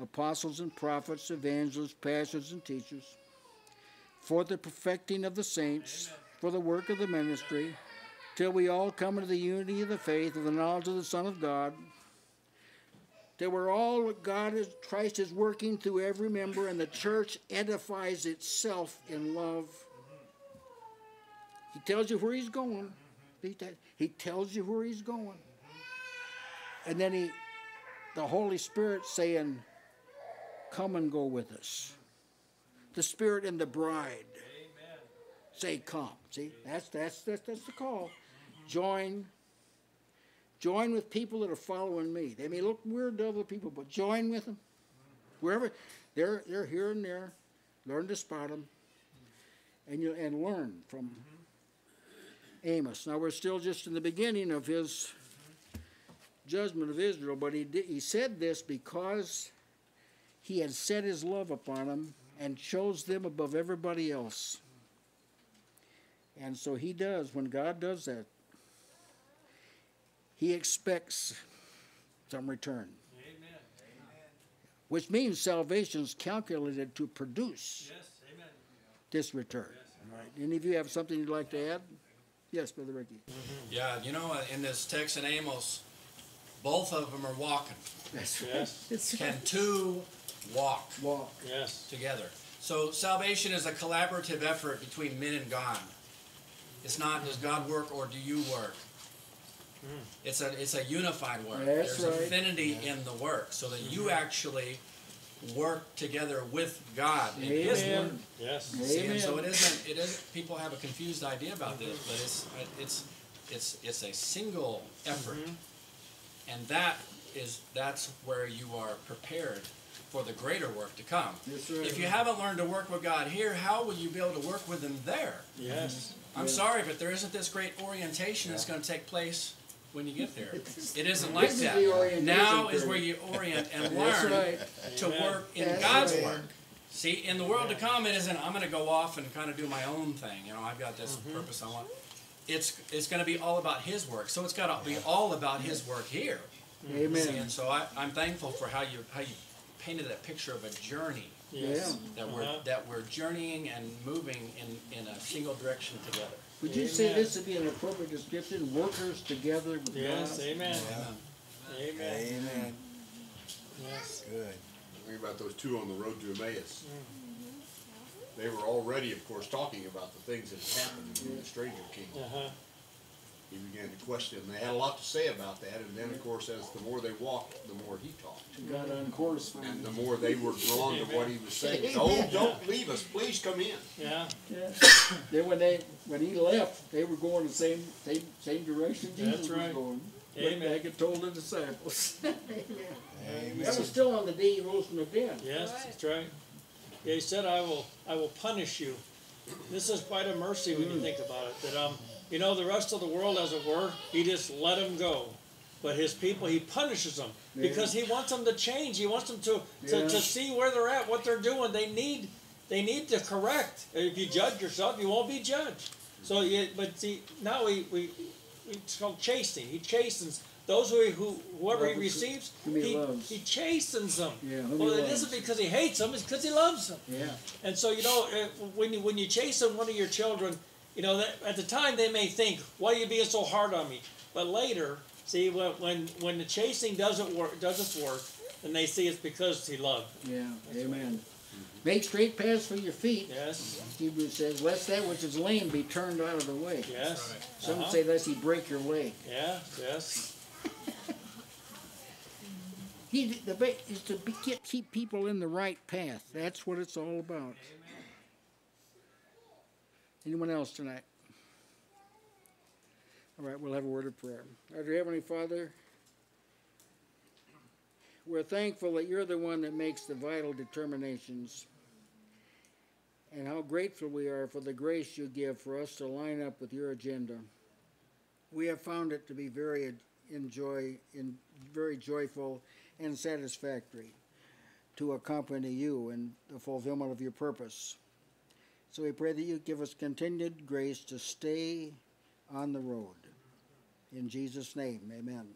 apostles and prophets, evangelists, pastors, and teachers for the perfecting of the saints, for the work of the ministry, till we all come into the unity of the faith of the knowledge of the Son of God, till we're all God is Christ is working through every member, and the church edifies itself in love. He tells you where he's going. He, he tells you where he's going. And then he the Holy Spirit saying, Come and go with us the Spirit and the bride say, "Come." See, that's that's that's, that's the call. Join. Join with people that are following me. They may look weird to other people, but join with them. Wherever they're they're here and there, learn to spot them, and you and learn from Amos. Now we're still just in the beginning of his judgment of Israel, but he did, he said this because he had set his love upon them and chose them above everybody else. And so he does, when God does that, he expects some return. Amen. Which means salvation is calculated to produce Yes, amen. this return. All right. Any of you have something you'd like to add? Yes, Brother Ricky. Yeah, you know, in this text in Amos, both of them are walking. That's Yes, Can two walk Walk. yes. together? So salvation is a collaborative effort between men and God. It's not does God work or do you work? Hmm. It's a it's a unified work. That's There's right. affinity in the work, so that you mm-hmm. actually work together with God in His Amen. work. Yes. See, and so it isn't. It isn't. People have a confused idea about this, but it's it's it's it's a single effort, mm-hmm. and that is that's where you are prepared for the greater work to come. Right. If you haven't learned to work with God here, how will you be able to work with Him there? Yes. I'm Yeah. sorry, but there isn't this great orientation that's going to take place when you get there. It isn't like that. Now is where you orient and learn right. to Amen. work in That's God's right. work. See, in the world to come, it isn't. I'm going to go off and kind of do my own thing. You know, I've got this purpose I want. It's it's going to be all about His work. So it's got to be all about His work here. See, Amen. and so I, I'm thankful for how you how you painted that picture of a journey Yes. that we're Uh-huh. that we're journeying and moving in in a single direction together. Would you say this would be an appropriate description? Workers together with Yes, God? amen. Amen. Amen. Amen. Yes. Good. Read about those two on the road to Emmaus. They were already, of course, talking about the things that had happened in the stranger kingdom. Uh-huh. He began to question. And they had a lot to say about that. And then, of course, as the more they walked, the more he talked. Got on course. finally. And the more they were drawn to what he was saying. Oh, don't leave us. Please come in. Yeah, Yeah. Then when they, when he left, they were going the same, same, same direction Jesus That's was right. going. Went Amen. back and told the disciples. Amen. That was still on the day he rose from the dead. yes, Right. that's right. Yeah, he said, I will, I will punish you. This is quite a mercy when you think about it, that, um, you know, the rest of the world, as it were, he just let them go. But his people, he punishes them because he wants them to change. He wants them to, to, Yeah. to see where they're at, what they're doing. They need, they need to correct. If you judge yourself, you won't be judged. So, you, but see, now we, we, it's called chastening. He chastens those who, who whoever he receives. he He, he chastens them. Yeah, Well, it isn't because he hates them; it's because he loves them. Yeah. And so, you know, uh, when you when you chasten one of your children, you know, that, at the time they may think, "Why are you being so hard on me?" But later, see, when when, when the chasing doesn't work, doesn't work, then they see it's because he loved. Yeah, amen. Make straight paths for your feet. Yes, Hebrews says, lest that which is lame be turned out of the way. yes. Some Uh-huh. say lest he break your leg. Yeah, yes. He, the ba- is to be, keep people in the right path. That's what it's all about. Anyone else tonight? All right, we'll have a word of prayer. Our dear Heavenly Father, we're thankful that you're the one that makes the vital determinations, and how grateful we are for the grace you give for us to line up with your agenda. We have found it to be very enjoy, in, very joyful and satisfactory to accompany you in the fulfillment of your purpose. So we pray that you give us continued grace to stay on the road. In Jesus' name, amen.